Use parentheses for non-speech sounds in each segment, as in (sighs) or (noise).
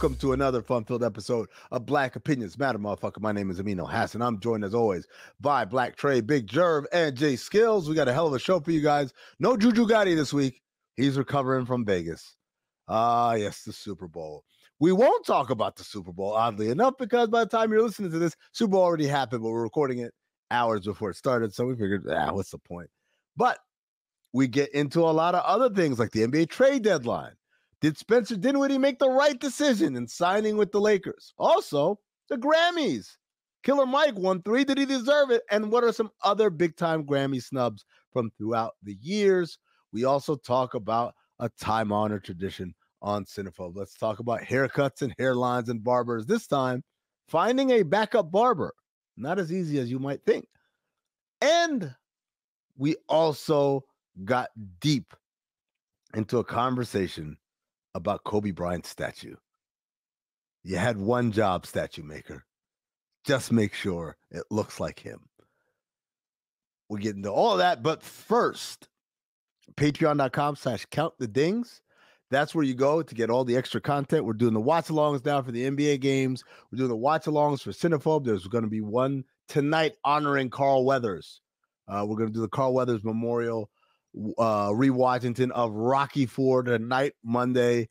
welcome to another fun-filled episode of Black Opinions Matter, motherfucker. My name is Amin Elhassan. I'm joined as always by Black Tray, Big Jerv, and Jay Skills. We got a hell of a show for you guys. No Juju Gotti this week. He's recovering from Vegas. Ah, yes, the Super Bowl. We won't talk about the Super Bowl, oddly enough, because by the time you're listening to this, Super Bowl already happened, but we're recording it hours before it started. So we figured, ah, what's the point? But we get into a lot of other things like the NBA trade deadline. Did Spencer Dinwiddie make the right decision in signing with the Lakers? Also, the Grammys. Killer Mike won three. Did he deserve it? And what are some other big time Grammy snubs from throughout the years? We also talk about a time honored tradition on Cinephobe. Let's talk about haircuts and hairlines and barbers. This time, finding a backup barber, not as easy as you might think. And we also got deep into a conversation about Kobe Bryant's statue. You had one job, statue maker. Just make sure it looks like him. We'll get into all that, but first, patreon.com slash count the dings. That's where you go to get all the extra content. We're doing the watch alongs now for the NBA games. We're doing the watch alongs for Cinephobe. There's going to be one tonight honoring Carl Weathers. Uh, we're going to do the Carl Weathers Memorial uh, rewatchington of Rocky Four tonight, Monday,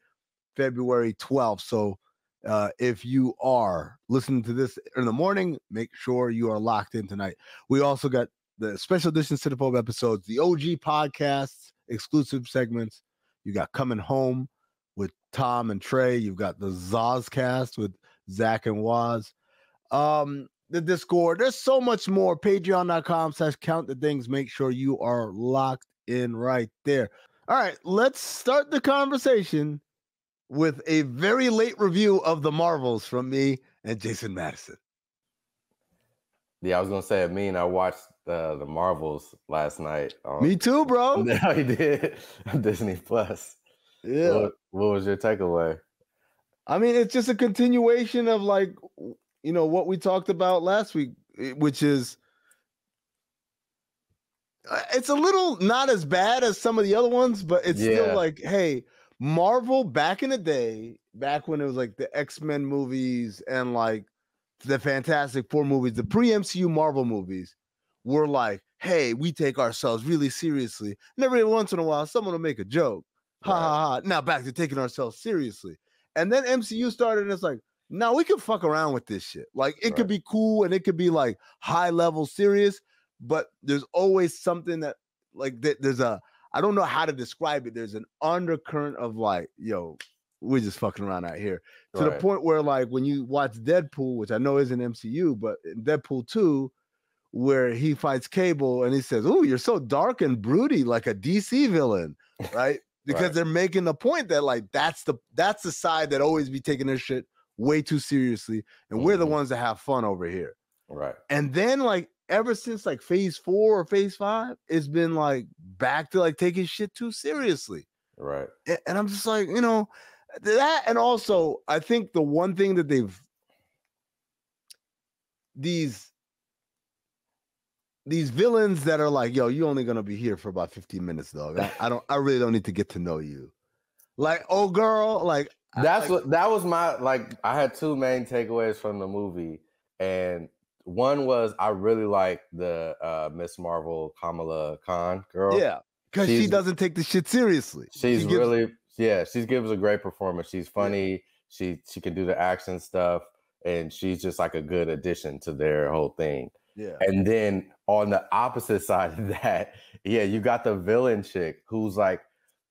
February 12th. So uh, if you are listening to this in the morning, make sure you are locked in tonight. We also got the special edition Cinephobe episodes, the OG podcasts, exclusive segments, you got Coming Home with Tom and Trey. You've got the Zazcast with Zach and Waz. Um, the Discord. There's so much more. Patreon.com slash count the dings. Make sure you are locked in right there. All right, let's start the conversation with a very late review of the Marvels from me and Jason Madison. Yeah, I was gonna say, me and I watched uh, the Marvels last night. Um, Me too, bro. (laughs) Yeah, he did Disney Plus. Yeah. What, what was your takeaway? I mean, it's just a continuation of like, you know, what we talked about last week, eh, which is Uh, it's a little not as bad as some of the other ones, but it's yeah. still like, hey, Marvel back in the day, back when it was like the X Men movies and like the Fantastic Four movies, the pre MCU Marvel movies, we're like, hey, we take ourselves really seriously. And every once in a while, someone will make a joke. Ha right. ha ha. Now back to taking ourselves seriously. And then MCU started, and it's like, now we can fuck around with this shit. Like it right. could be cool and it could be like high level serious, but there's always something that like th- there's a I don't know how to describe it. There's an undercurrent of like, yo, we're just fucking around out here. To right. the point where like when you watch Deadpool, which I know isn't MCU, but in Deadpool 2, where he fights Cable and he says, "Oh, you're so dark and broody like a DC villain," right? (laughs) Because right. they're making the point that like that's the that's the side that always be taking their shit way too seriously, and mm-hmm. we're the mm-hmm. ones that have fun over here, right? And then like ever since like Phase Four or Phase Five, it's been like back to like taking shit too seriously, right? And, I'm just like, you know, that, and also I think the one thing that they've these these villains that are like, yo, you're only gonna be here for about 15 minutes, dog. I, I don't I really don't need to get to know you. Like, oh girl, like that's I, what that was my like I had two main takeaways from the movie. And one was I really like the uh Miss Marvel Kamala Khan girl. Yeah, because she doesn't take the shit seriously. She's she gives, really yeah, she gives a great performance. She's funny, yeah. she she can do the action stuff, and she's just like a good addition to their whole thing. Yeah. And then on the opposite (laughs) side of that, yeah, you got the villain chick who's like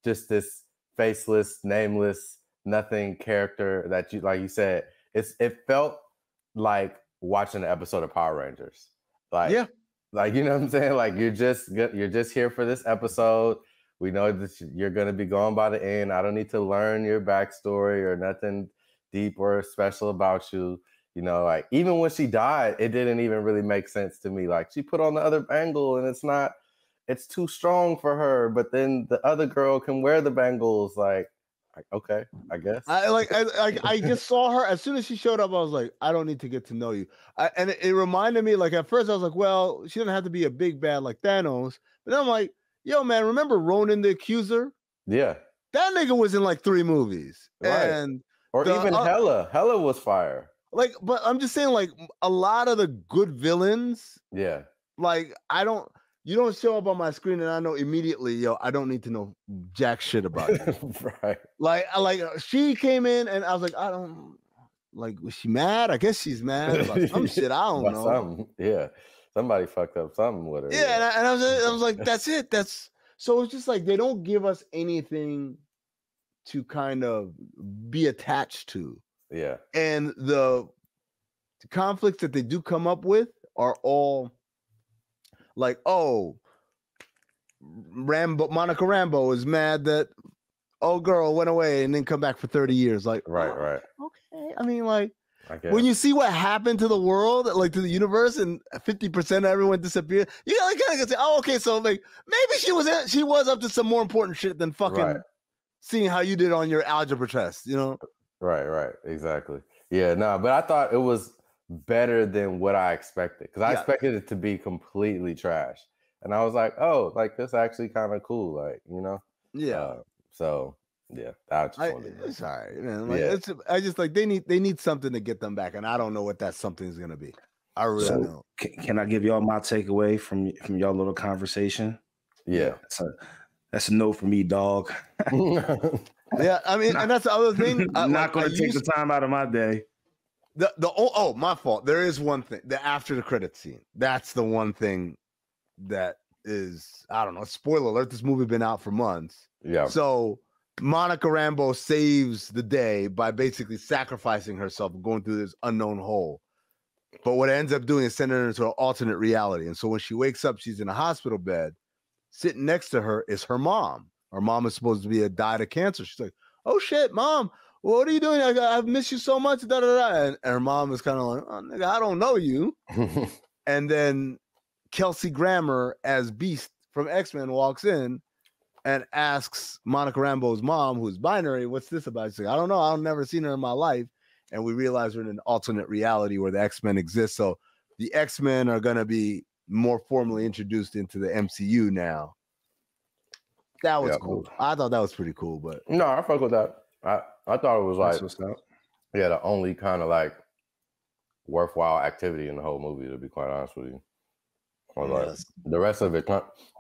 just this faceless, nameless, nothing character that you like you said, it's it felt like watching an episode of Power Rangers. Like yeah. Like you know what I'm saying? Like you're just you're just here for this episode. We know that you're gonna be gone by the end. I don't need to learn your backstory or nothing deep or special about you. You know, like even when she died, it didn't even really make sense to me. Like she put on the other bangle and it's not, it's too strong for her. But then the other girl can wear the bangles. Like, okay, I guess. I like I I, I (laughs) just saw her as soon as she showed up. I was like, I don't need to get to know you. I, and it, it reminded me like at first I was like, well, she doesn't have to be a big bad like Thanos. But then I'm like, yo, man, remember Ronan the Accuser? Yeah. That nigga was in like three movies. Right. And Or The even uh, o- Hela. Hela was fire. like, but I'm just saying, like, a lot of the good villains, Yeah. like, I don't. You don't show up on my screen, and I know immediately, yo. I don't need to know jack shit about you. (laughs) right. like, I like uh, she came in, and I was like, I don't. Like, was she mad? I guess she's mad (laughs) about some shit. I don't About know. something. Yeah. Somebody fucked up something with her. Yeah, and I, and I was I was like, (laughs) that's it. That's so it's just like they don't give us anything to kind of be attached to. yeah. And the conflicts that they do come up with are all like, oh, Rambeau Monica Rambeau is mad that oh girl went away and then come back for 30 years. Like, Right, oh, right. Okay. I mean, like I when you see what happened to the world, like to the universe, and fifty percent of everyone disappeared, you gotta kind of say, "Oh, okay, so like maybe she was in, she was up to some more important shit than fucking Right. seeing how you did on your algebra test." You know? Right, right, exactly. Yeah, no, but I thought it was better than what I expected because I Yeah. expected it to be completely trash, and I was like, oh, like this actually kind of cool, like you know. Yeah. Uh, so yeah, I just I, wanted to- it's all right, man. Like, Yeah. it's, I just like they need they need something to get them back, and I don't know what that something is gonna be. I really So- don't. Can, can I give y'all my takeaway from from y'all little conversation? yeah. That's a that's a no for me, dog. (laughs) Yeah, I mean, and that's the other thing. (laughs) I, I'm not I going to take used- the time out of my day. The the oh, oh my fault. There is one thing. The after the credit scene. That's the one thing that is I don't know. Spoiler alert: This movie been out for months. yeah, So Monica Rambeau saves the day by basically sacrificing herself, going through this unknown hole. But what it ends up doing is sending her into an alternate reality. And so when she wakes up, she's in a hospital bed. Sitting next to her is her mom. Her mom is supposed to be a died of cancer. She's like, "Oh shit, mom, what are you doing? I, I've missed you so much." Da, da, da. And, and her mom is kind of like, oh, nigga, "I don't know you." (laughs) And then Kelsey Grammer as Beast from X Men walks in and asks Monica Rambeau's mom, who's binary, "What's this about?" She's like, "I don't know. I've never seen her in my life." And we realize we're in an alternate reality where the X Men exist. So the X Men are going to be more formally introduced into the MCU now. That was Yeah. cool. I thought that was pretty cool. But no, I fuck with that. I I thought it was like That's what's up. yeah, the only kind of like worthwhile activity in the whole movie. To be quite honest with you, like, Yes. the rest of it,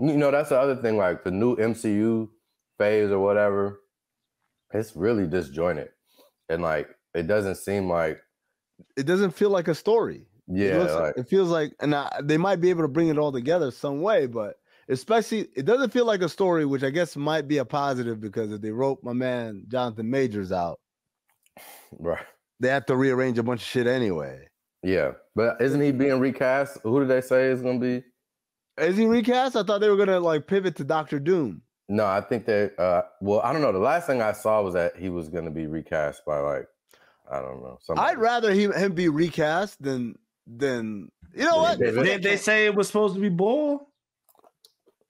you know, that's the other thing. Like the new MCU phase or whatever, it's really disjointed, and like it doesn't seem like it doesn't feel like a story. It yeah, looks- like it feels like, and I, they might be able to bring it all together some way, but especially it doesn't feel like a story, which I guess might be a positive because if they wrote my man Jonathan Majors out, right, they have to rearrange a bunch of shit anyway. yeah. But isn't he being recast? Who did they say is gonna be? Is he recast? I thought they were gonna like pivot to Doctor Doom. No, I think they. uh Well, I don't know. The last thing I saw was that he was gonna be recast by like I don't know. Somebody. I'd rather he, him be recast than than you know what? David- Did they say it was supposed to be Bull?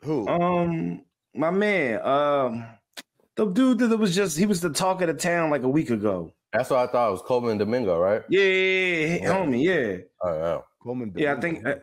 Who? Um, my man, um, the dude that was just he was the talk of the town like a week ago. That's what I thought. It was Colman Domingo, right? Yeah, yeah, yeah, Yeah. homie, yeah, Oh yeah. Colman yeah. I think uh,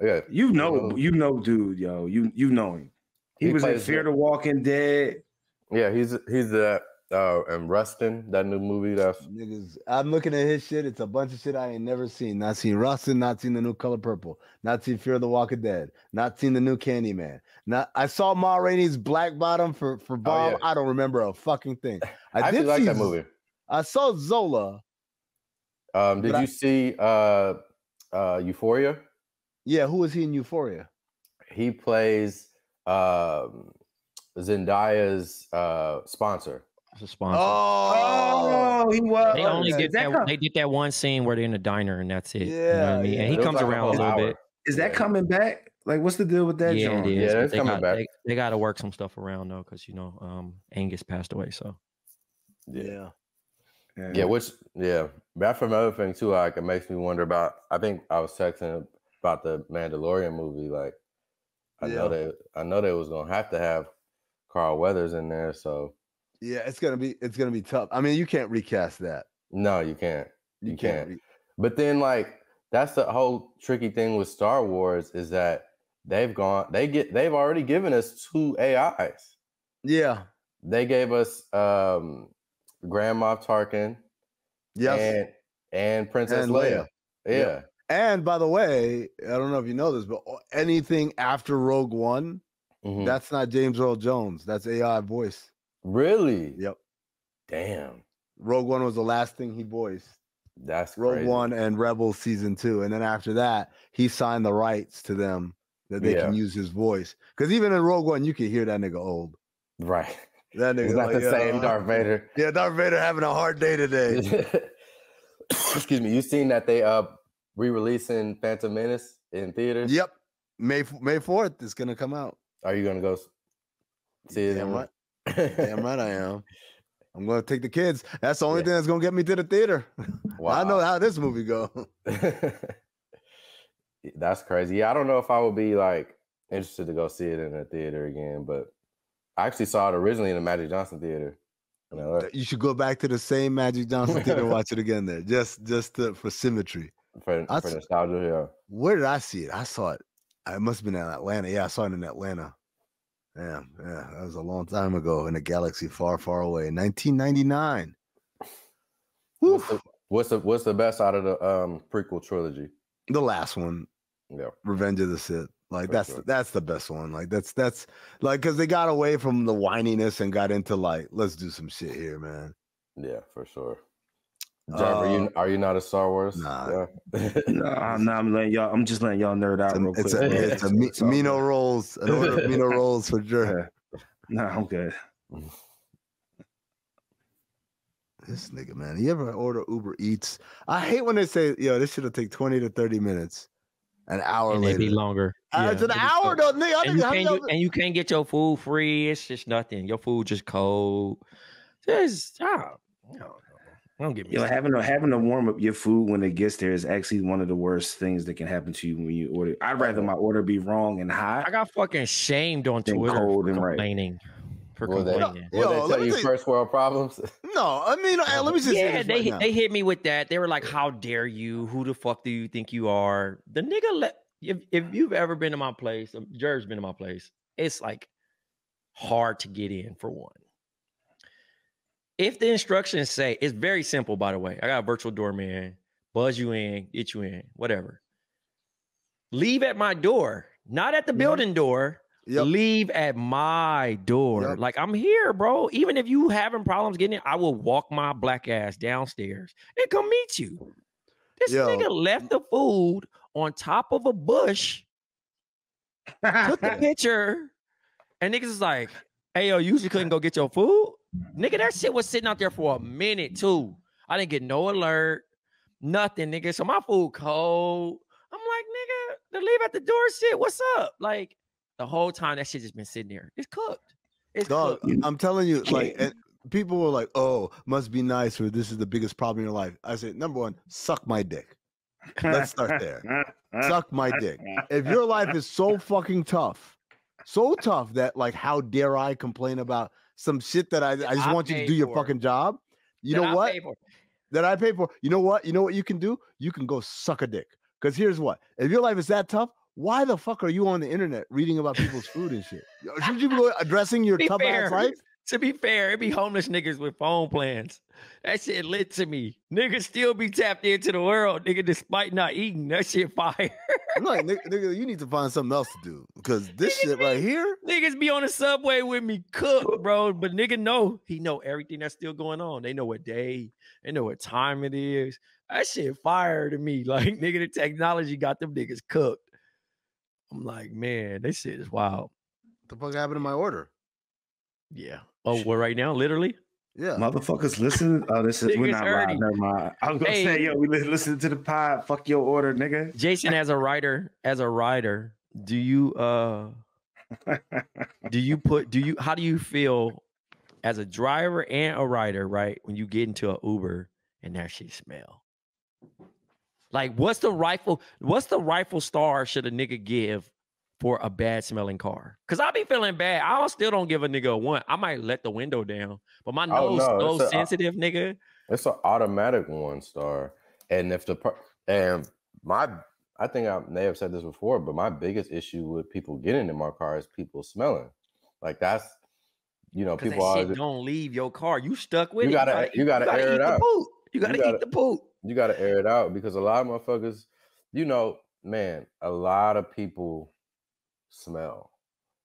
Yeah, you know, you know, dude, yo, you you know him. He, He was in Fear the- the Walking Dead. yeah. He's he's that uh and Rustin, that new movie. That's Niggas, I'm looking at his shit. It's a bunch of shit I ain't never seen. Not seen Rustin, not seen the new Color Purple, not seen Fear of the Walking Dead, not seen the new Candyman. Not I saw Ma Rainey's Black Bottom for for Bob. yeah. I don't remember a fucking thing. (laughs) I, I, did like see that movie. I saw Zola. Um, did but I- you see uh uh Euphoria? Yeah, who is he in Euphoria? He plays um Zendaya's uh sponsor. It's a sponsor. Oh, Oh, he was. they only is did that, that. They did that one scene where they're in a diner and that's it. you know what Yeah, I mean? yeah. And he comes like around a little hour. bit. is that coming back? Like, what's the deal with that? Yeah, John? it is. Yeah, but that's they coming got, back. They, they got to work some stuff around though, because you know um, Angus passed away. So yeah. Yeah, which yeah, that's another thing too. Like it makes me wonder about. I think I was texting about the Mandalorian movie. Like I know Yeah. they, I know they was gonna have to have Carl Weathers in there. So Yeah, it's gonna be it's gonna be tough. I mean, you can't recast that. no, you can't. You, You can't. can't. But then like that's the whole tricky thing with Star Wars is that they've gone. They get. They've already given us two AIs. yeah, They gave us um Grand Moff Tarkin, Yes. and and Princess And Leia. Leia. Yeah. Yep. And by the way, I don't know if you know this, but anything after Rogue One, Mhm. that's not James Earl Jones. That's AI voice. Really? Yep. Damn. Rogue One was the last thing he voiced. That's Rogue crazy. One and Rebels season two, and then after that, he signed the rights to them that they can use his voice. Because even in Rogue One, you can hear that nigga old. Right. That (laughs) nigga It's not like, the same Darth Vader. (laughs) Yeah, Darth Vader having a hard day today. (laughs) Excuse me. You seen that they uh re-releasing Phantom Menace in theaters? yep. May May fourth is gonna come out. Are you gonna go see it? Damn right. Damn right I am. I'm gonna take the kids. That's the only Yeah. thing that's gonna get me to the theater. (laughs) I know how this movie go. (laughs) That's crazy. Yeah, I don't know if I would be like interested to go see it in a theater again, but I actually saw it originally in the Magic Johnson Theater. You should go back to the same Magic Johnson theater and watch it again there, (laughs) just just to, for symmetry. for, I for nostalgia. Yeah. Where did I see it? I saw it. It must have been in Atlanta. Yeah, I saw it in Atlanta. Damn, yeah, that was a long time ago in a galaxy far, far away. 1999. What's the, what's the what's the best out of the um prequel trilogy? The last one, Yeah. Revenge of the Sith. Like For that's sure. that's the best one. Like that's that's like because they got away from the whininess and got into like let's do some shit here, man. Yeah, for sure. Jeff, are you are you not a Star Wars? nah. Yeah. Nah, (laughs) nah, I'm letting y'all. I'm just letting y'all nerd out It's a, real quick. it's a, it's a Mi- It's all Mino rolls, an order of Mino (laughs) rolls for sure. Nah, I'm good. This nigga, man. You ever order Uber Eats? I hate when they say, yo, this should have take 20 to 30 minutes. An hour and later. they be longer. Uh, Yeah, it's an they hour stuck. though, nigga. And you, can't y'all- and you can't get your food free. It's just nothing. Your food just cold. Just no, no, don't get me. Yo, started. having to having to warm up your food when it gets there is actually one of the worst things that can happen to you when you order. I'd rather my order be wrong and hot. I got fucking shamed on Twitter cold for and right. complaining. For Will they, complaining. will Yo, they tell you tell you- first world problems? (laughs) no, I mean, uh, let me just say yeah, this they right hit- now. they hit me with that. They were like, "How dare you? Who the fuck do you think you are?" The nigga let if if you've ever been to my place, um, Jerv's been to my place. It's like hard to get in for one. If the instructions say it's very simple, by the way, I got a virtual doorman, buzz you in, get you in, whatever. Leave at my door, not at the Mhm. building door. Yep. Leave at my door. Yep. Like I'm here, bro. Even if you having problems getting in, I will walk my black ass downstairs and come meet you. This Yo. nigga left the food on top of a bush, took the (laughs) picture, and niggas is like, hey, yo, you usually couldn't go get your food. Nigga, that shit was sitting out there for a minute too. I didn't get no alert, nothing, nigga. So my food cold. I'm like, nigga, the leave at the door shit. What's up? Like the whole time that shit just been sitting there. It's cooked. It's Dog, cooked. I'm telling you, like, (laughs) and people were like, "Oh, must be nice," or "This is the biggest problem in your life." I said, number one, suck my dick. Let's start there. Suck my dick. If your life is so fucking tough, so tough that like, how dare I complain about some shit that I, I just I want you to do your fucking job? You That know I what? that I pay for. You know what? You know what you can do? You can go suck a dick. Because here's what: if your life is that tough, why the fuck are you on the internet reading about people's food and shit? Should you be (laughs) addressing your tough fair. ass life? To be fair, it be homeless niggas with phone plans. That shit lit to me. Niggas still be tapped into the world, nigga, despite not eating. That shit fire. I'm like, nigga, you need to find something else to do because this Niggas shit right here. Niggas be on the subway with me, cook, bro. But nigga know he know everything that's still going on. They know what day, they know what time it is. That shit fire to me. (laughs) Like nigga, the technology got them niggas cooked. I'm like, man, this shit is wild. What The fuck happened to my order? Yeah. Oh, well, right now, literally. Yeah, Motherfuckers, listen. Oh, this is (laughs) we're not heard live. him. Never mind. I was gonna Hey. say, yo, we listen to the pod. Fuck your order, nigga. Jason, as a writer, as a writer, do you uh (laughs) do you put do you how do you feel as a driver and a rider, right? When you get into an Uber and that shit smell. Like what's the rifle what's the rifle star should a nigga give for a bad smelling car? Cause I be feeling bad. I still don't give a nigga a one. I might let the window down, but my Oh, nose no, so a- uh sensitive, nigga. It's an automatic one star. And if the and my I think I may have said this before, but my biggest issue with people getting in my car is people smelling. Like that's you know, people always don't leave your car. You stuck with You it. gotta- you gotta air it out. Poop. You gotta gotta- eat the poop. you got to air it out because a lot of motherfuckers, you know, man, a lot of people smell.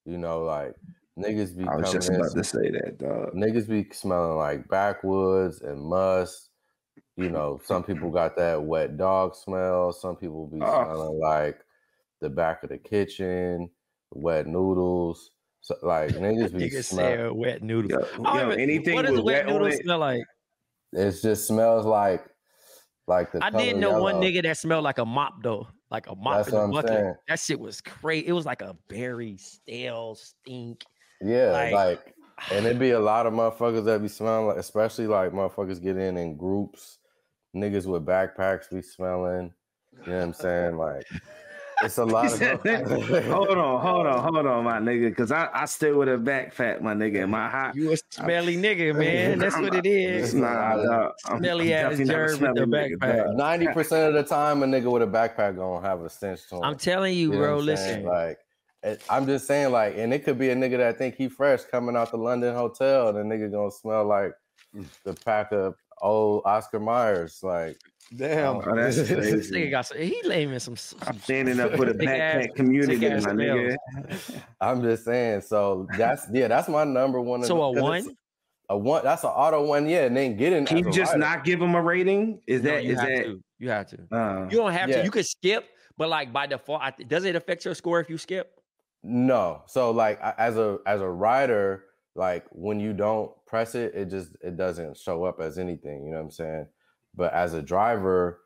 You know, like niggas be I was coming just about to say that, dog. niggas be smelling like backwoods and must. You know, some people got that wet dog smell. Some people be Oh. smelling like the back of the kitchen, wet noodles. So, like niggas (laughs) be Niggas smell. say wet noodles. Yo, I yo, anything what does with wet wet on noodles it, smell like? It just smells like like the. I color didn't know one nigga that smelled like a mop though, like a mop That's in a bucket. saying. That shit was crazy. It was like a very stale stink. Yeah, Like- like, and it'd (sighs) be a lot of motherfuckers that be smelling like, especially like motherfuckers get in in groups. Niggas with backpacks be smelling. You know what I'm saying? Like, (laughs) (laughs) it's a lot of. (laughs) hold on, hold on, hold on, my nigga, because I, I stay with a backpack, my nigga. And my hot, You a smelly nigga, man. (laughs) That's what it is. Nah, dog, I'm- Smelly I'm ass definitely not a germ with the smelly backpack. Ninety percent of the time, a nigga with a backpack gonna have a stench to him. I'm telling you, You know bro. what saying? Listen, like, it, I'm just saying, like, and it could be a nigga that think he fresh coming out the London hotel, and the nigga gonna smell like mm. the pack of old Oscar Myers, like. Damn. Oh, that's (laughs) this nigga got some, he laying in some. some I'm standing up for the Thick ass- backpack community, my nigga. (laughs) I'm just saying. So that's yeah, that's my number one. so a 'cause it's one. A one. That's an auto one. Yeah, and then get in. Can you just rider. not give him a rating? Is No, that you is have that? to. You have to. Uh, You don't have Yeah. to. You could skip, but like by default, I, does it affect your score if you skip? No. So like a- as a as a rider, like when you don't press it, it just it doesn't show up as anything. You know what I'm saying? But as a driver,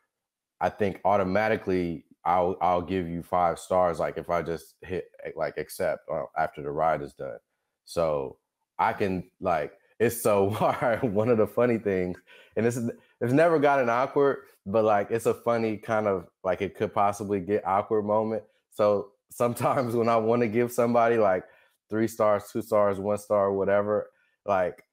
I think automatically I'll I'll give you five stars. Like if I just hit eh, like accept uh, after the ride is done. So I can like it's so (laughs) hard. One of the funny things, and it's it's never gotten awkward, but like it's a funny kind of like it could possibly get awkward moment. So sometimes when I want to give somebody like three stars, two stars, one star, whatever, like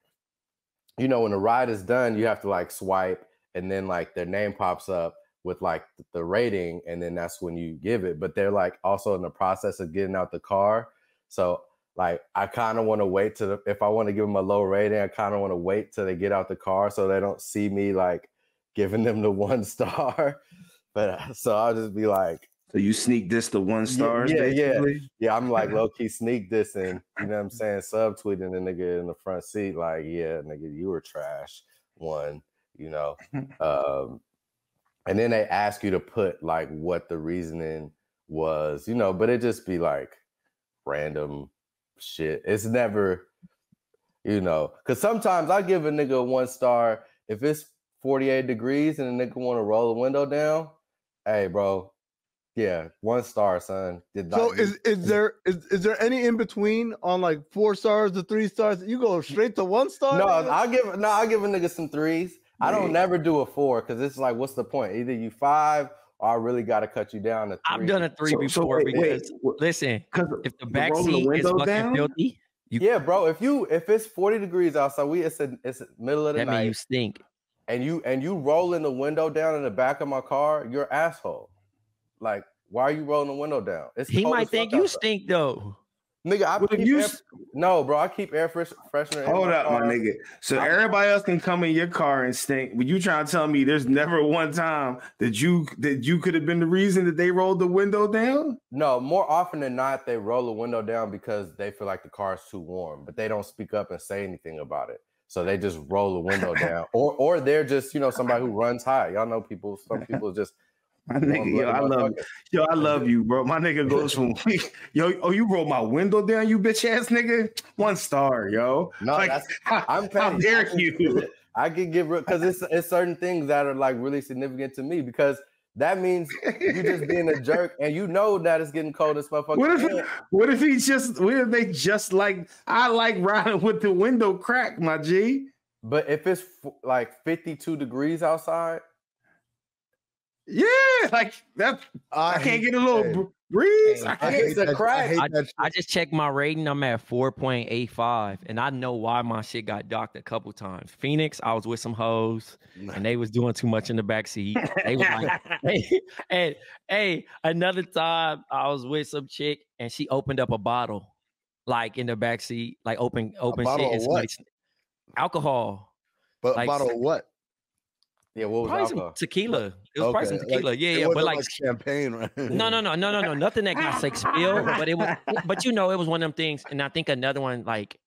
you know, when the ride is done, you have to like swipe and then like their name pops up with like the rating, and then that's when you give it. But they're like also in the process of getting out the car. So like I kind of want to wait to the, if I want to give them a low rating, I kind of want to wait till they get out the car so they don't see me like giving them the (laughs) one star. But uh, so I'll just be like, so you sneak this to one stars, yeah, yeah. basically. yeah, I'm like (laughs) low key sneak dissing, you know what I'm saying? Subtweeting the nigga in the front seat, like, yeah, nigga, you were trash. One, you know. (laughs) Um, and then they ask you to put like what the reasoning was, you know, but it just be like random shit. It's never, you know, because sometimes I give a nigga one star if it's 48 degrees and a nigga want to roll the window down. Hey, bro, yeah, one star, son. Did So not- is is (laughs) there is, is there any in between on like four stars to three stars? You go straight to one star? no. I'll give no, I'll give a nigga some threes. I don't Yeah. never do a four because it's like, what's the point? Either you five or I really got to cut you down to 3 I've done a three So- before so wait, wait, because wait, listen, 'cause if the the back rolling the seat is window fucking down? filthy, you, Yeah, bro. If you if it's 40 degrees outside, we it's a, it's middle of the that means night, you stink. and you and you rolling the window down in the back of my car, you're asshole. Like, why are you rolling the window down? It's He might think you outside. stink though. Nigga, I Well, keep you air, no, bro. I keep air fresh, freshener. Hold my up, my nigga. So I- everybody else can come in your car and stink, but you trying to tell me there's never one time that you that you could have been the reason that they rolled the window down? No, more often than not, they roll the window down because they feel like the car is too warm, but they don't speak up and say anything about it. So they just roll the window down, or or they're just you know somebody who runs high. Y'all know people. Some people just. My nigga, yo, I love yo, I love you, bro. My nigga goes from (laughs) yo, oh, you roll my window down, you bitch ass nigga. One star, yo. No, Like, (laughs) how, I'm how petty. dare you? (laughs) I can give because it's it's certain things that are like really significant to me because that means you just being a jerk and you know that it's getting cold as motherfucker. What if what if he just what if they just like I like riding with the window crack, my G? But if it's like 52 degrees outside, Yeah, like that I, can't get a little hey, br- breeze. Hey, I I can't. hate It's a that- I crack. hate I, that shit. I just checked my rating. I'm at 4.85, and I know why my shit got docked a couple times. Phoenix, I was with some hoes, and they was doing too much in the back seat. They was like, (laughs) (laughs) hey, hey, hey, another time I was with some chick, and she opened up a bottle, like in the back seat, like open open bottle shit. of and what? Alcohol. But Like- bottle of what? Yeah, what was Probably some tequila. It was probably some like, tequila. yeah, yeah. But wasn't like, champagne, right? (laughs) no, no, no, no, no, no. Nothing that got like spilled. But it was but you know, it was one of them things. And I think another one, like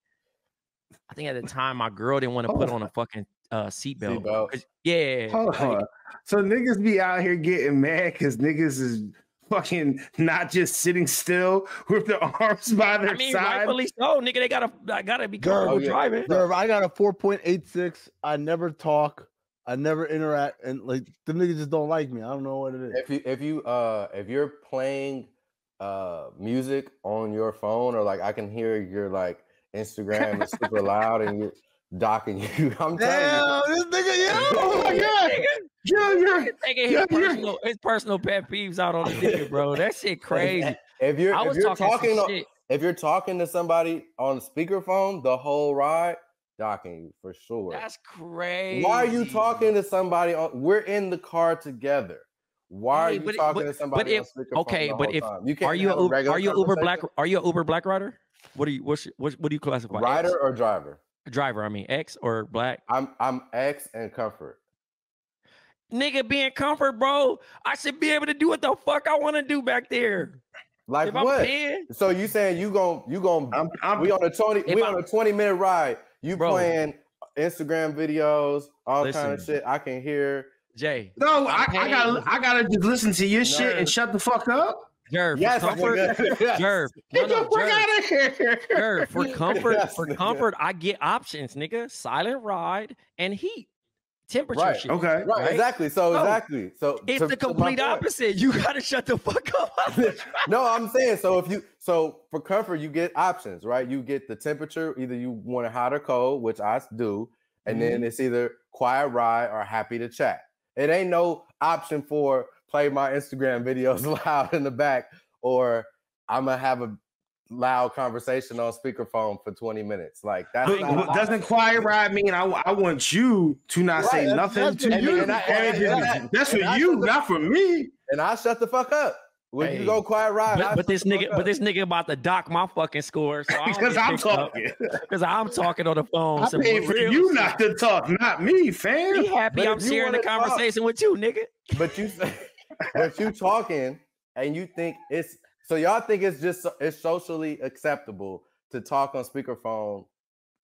I think at the time my girl didn't want to put on a fucking uh seatbelt. 'Cause- Yeah. Hold like, on. So niggas be out here getting mad because niggas is fucking not just sitting still with their (laughs) arms by their I mean, side. rightfully so, nigga. They gotta, I gotta be comfortable oh, yeah. driving. Nerve, I got a 4.86. I never talk. I never interact, and like them niggas just don't like me. I don't know what it is. If you if you uh if you're playing uh music on your phone or like I can hear your like Instagram is super loud and you're docking (laughs) you. I'm telling Damn, this nigga, yeah. oh my god, yo, you're Taking Yeah, his you're- personal, his personal pet peeves out on the nigga, bro. That shit (laughs) crazy. If you're I if you're talking, talking some on- shit. if you're talking to somebody on speakerphone the whole ride, docking you for sure. That's crazy. Why are you talking to somebody on we're in the car together? Why Hey, are you but it- talking but- to somebody if- on okay, the but whole if- time? you can't Are you a, a Uber- are you a Uber black? Are you a Uber black rider? What are you? What's, what what do you classify? rider X? or driver? driver? I mean, X or black? I'm I'm X and comfort. Nigga, being comfort, bro. I should be able to do what the fuck I want to do back there. Like if I'm what? So you saying you gon' you gon' I'm, I'm we on a twenty we I- on a twenty minute ride. You Bro. playing uh, Instagram videos, all kind of shit. I can hear. Jay, no, I, I'm gotta I gotta just listen to your shit and shut the fuck up. Jerv, Yes, for comfort, nigga. (laughs) Yes. Jerv, no, no, Jerv, out of here. Jerv, for (laughs) comfort, Yes, for nigga. comfort, I get options, nigga. Silent ride and heat, temperature Right. shit. Okay. Right, Right? exactly. So No. exactly. So It's to- the complete opposite. You gotta shut the fuck up. (laughs) no, I'm saying so if you so for comfort you get options, right? You get the temperature, either you want it hot or cold, which I do, and mm-hmm. then it's either quiet ride or happy to chat. It ain't no option for play my Instagram videos (laughs) loud in the back or I'm gonna have a loud conversation on speakerphone for 20 minutes. Like that's But, not doesn't quiet ride mean I, I want you to not Right, say that's- nothing that's to what- you? and I- and I- that's for you, not for me. and I shut the fuck up. When Hey, you go quiet ride, But, but this nigga, up. but this nigga about to dock my fucking score. So (laughs) Because I'm talking. (laughs) Because I'm talking on the phone. I Some paid for you shit. not to talk, not me, fam. Be happy But I'm sharing the wanna talk- conversation with you, nigga. but you say, (laughs) but you talking and you think it's so y'all think it's just it's socially acceptable to talk on speakerphone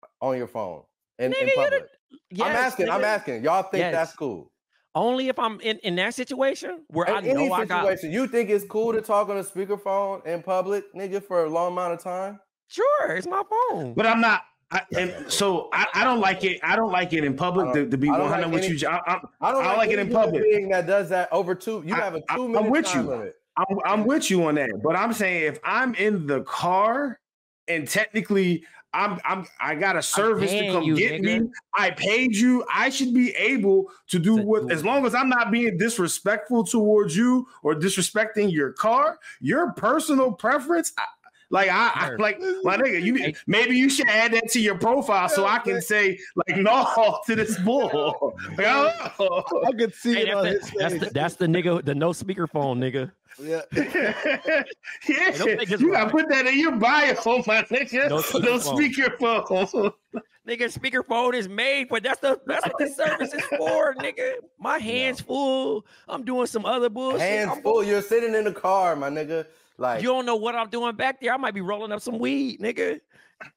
uh, on your phone in, in public. Yes, I'm asking, I'm asking. Y'all think Yes. that's cool? Only if I'm in, in that situation where In I any know I got situation, you think it's cool to talk on a speakerphone in public, nigga, for a long amount of time? sure, it's my phone. But I'm not. I, and so I, I don't like it. I don't like it in public to, to be I 100 like with any- you. I, I'm, I don't I like, like it in public. being that does that over two. You I- have a two I'm minute with time you. limit. I'm, I'm with you on that. But I'm saying if I'm in the car and technically I'm I'm I got a service to come you, get nigga. me. I paid you. I should be able to do To what do as long as I'm not being disrespectful towards you or disrespecting your car, your personal preference. I, like I, I like my nigga, you maybe you should add that to your profile so I can say like no (laughs) to this (laughs) bull. Like, oh. I could see Hey, it on that's, his the, that's, the, that's the nigga, the no speakerphone nigga. Yeah. (laughs) yeah, don't you gotta right. put that in your bio, my nigga. No No speakerphone. speakerphone. (laughs) Nigga, speakerphone is made, but that's the that's what the (laughs) service is for, nigga. My hands full. I'm doing some other bullshit. Hands I'm- full. You're sitting in the car, my nigga. Like You don't know what I'm doing back there. I might be rolling up some weed, nigga.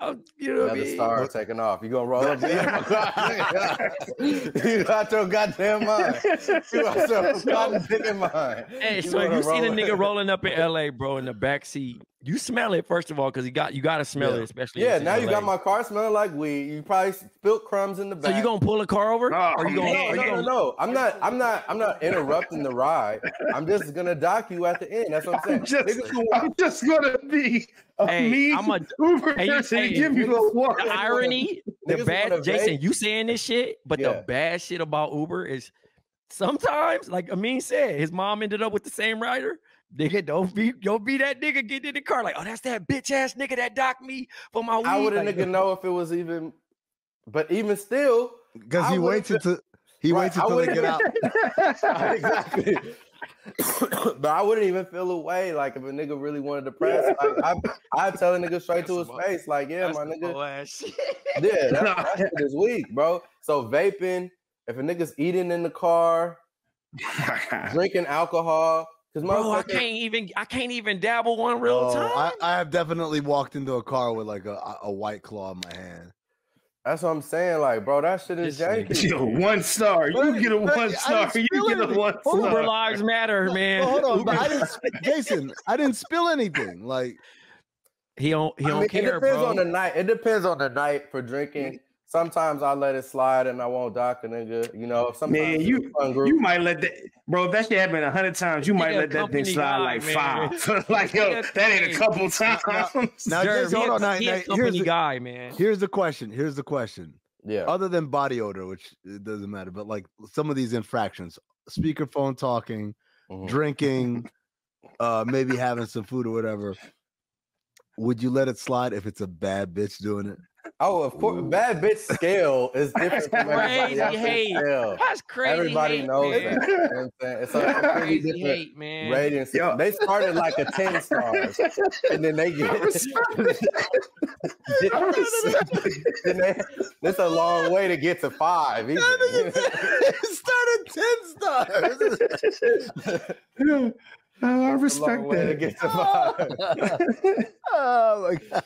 I'm- you know what I Another mean? star taking off. You gonna roll (laughs) up? (laughs) you got your goddamn mind. You got your (laughs) cotton picking mind. Hey, You so if you seen a nigga rolling up in LA, bro, in the back seat, you smell it first of all, because you got you gotta smell Yeah. it, especially. Yeah, in now you got my car smelling like weed. You probably spilt crumbs in the back. So you gonna pull a car over? Oh, or you gonna? man. Are No, you no, gonna no, no. I'm not. I'm not. I'm not interrupting the ride. I'm just gonna dock you at the end. That's what I'm saying. I'm just, I'm just gonna be a Hey, mean I'm a- (laughs) Uber Hey, you- person to hey, give you the one. the irony, (laughs) the niggas bad Jason, you saying this shit, but Yeah. the bad shit about Uber is sometimes, like Amin said, his mom ended up with the same rider. Nigga, don't be don't be that nigga get in the car like, oh, that's that bitch ass nigga that docked me for my weed. How would a Like, nigga know if it was even? But even still, Because he waited to waits been- until he Right, waits I they get out. (laughs) exactly. (coughs) but I wouldn't even feel away. Like if a nigga really wanted to press, like I I tell a nigga (laughs) straight to his face, like, yeah, That's my nigga. whole ass shit. (laughs) Yeah, that, that shit is bro. So vaping, if a nigga's eating in the car, (laughs) drinking alcohol, because Bro, I can't even I can't even dabble one real Oh, time. I, I have definitely walked into a car with like a, a- a white claw in my hand. That's what I'm saying. Like, bro, that shit is This nigga- janky. Yo, one star. You But- get a one didn't star. You get a one Hold on. Uber lives matter, man. well, hold on, but I didn't, Jason, I didn't spill anything. Like, he don't he I don't mean, care, it depends bro. on the night. It depends on the night for drinking. Sometimes I let it slide and I won't dock a nigga. You know, sometimes Man, you- fun group. You might let that, bro. If that shit happened a hundred times, you might let that thing slide guy, like man. five. (laughs) like yo, that ain't a couple Now- times. now, (laughs) Jerv, Jason, he hold on. Now, he now, here's the, guy, man. here's the question. Here's the question. yeah. Other than body odor, which it doesn't matter, but like some of these infractions, speakerphone talking, Mhm. drinking, (laughs) uh, maybe having some food or whatever. Would you let it slide if it's a bad bitch doing it? Oh, of course. Bad bitch scale is (laughs) different from everybody Crazy else's hate. scale. That's crazy. Everybody hate, knows man. that. You know I'm saying? It's like a That's completely crazy different hate, man. rating system. Yo. They started like a 10 stars. And then they get (laughs) (laughs) then they, it's a long way to get to five. even. it started 10 stars. Oh, I It's a long respect way to that. get to (laughs) oh my (laughs) god.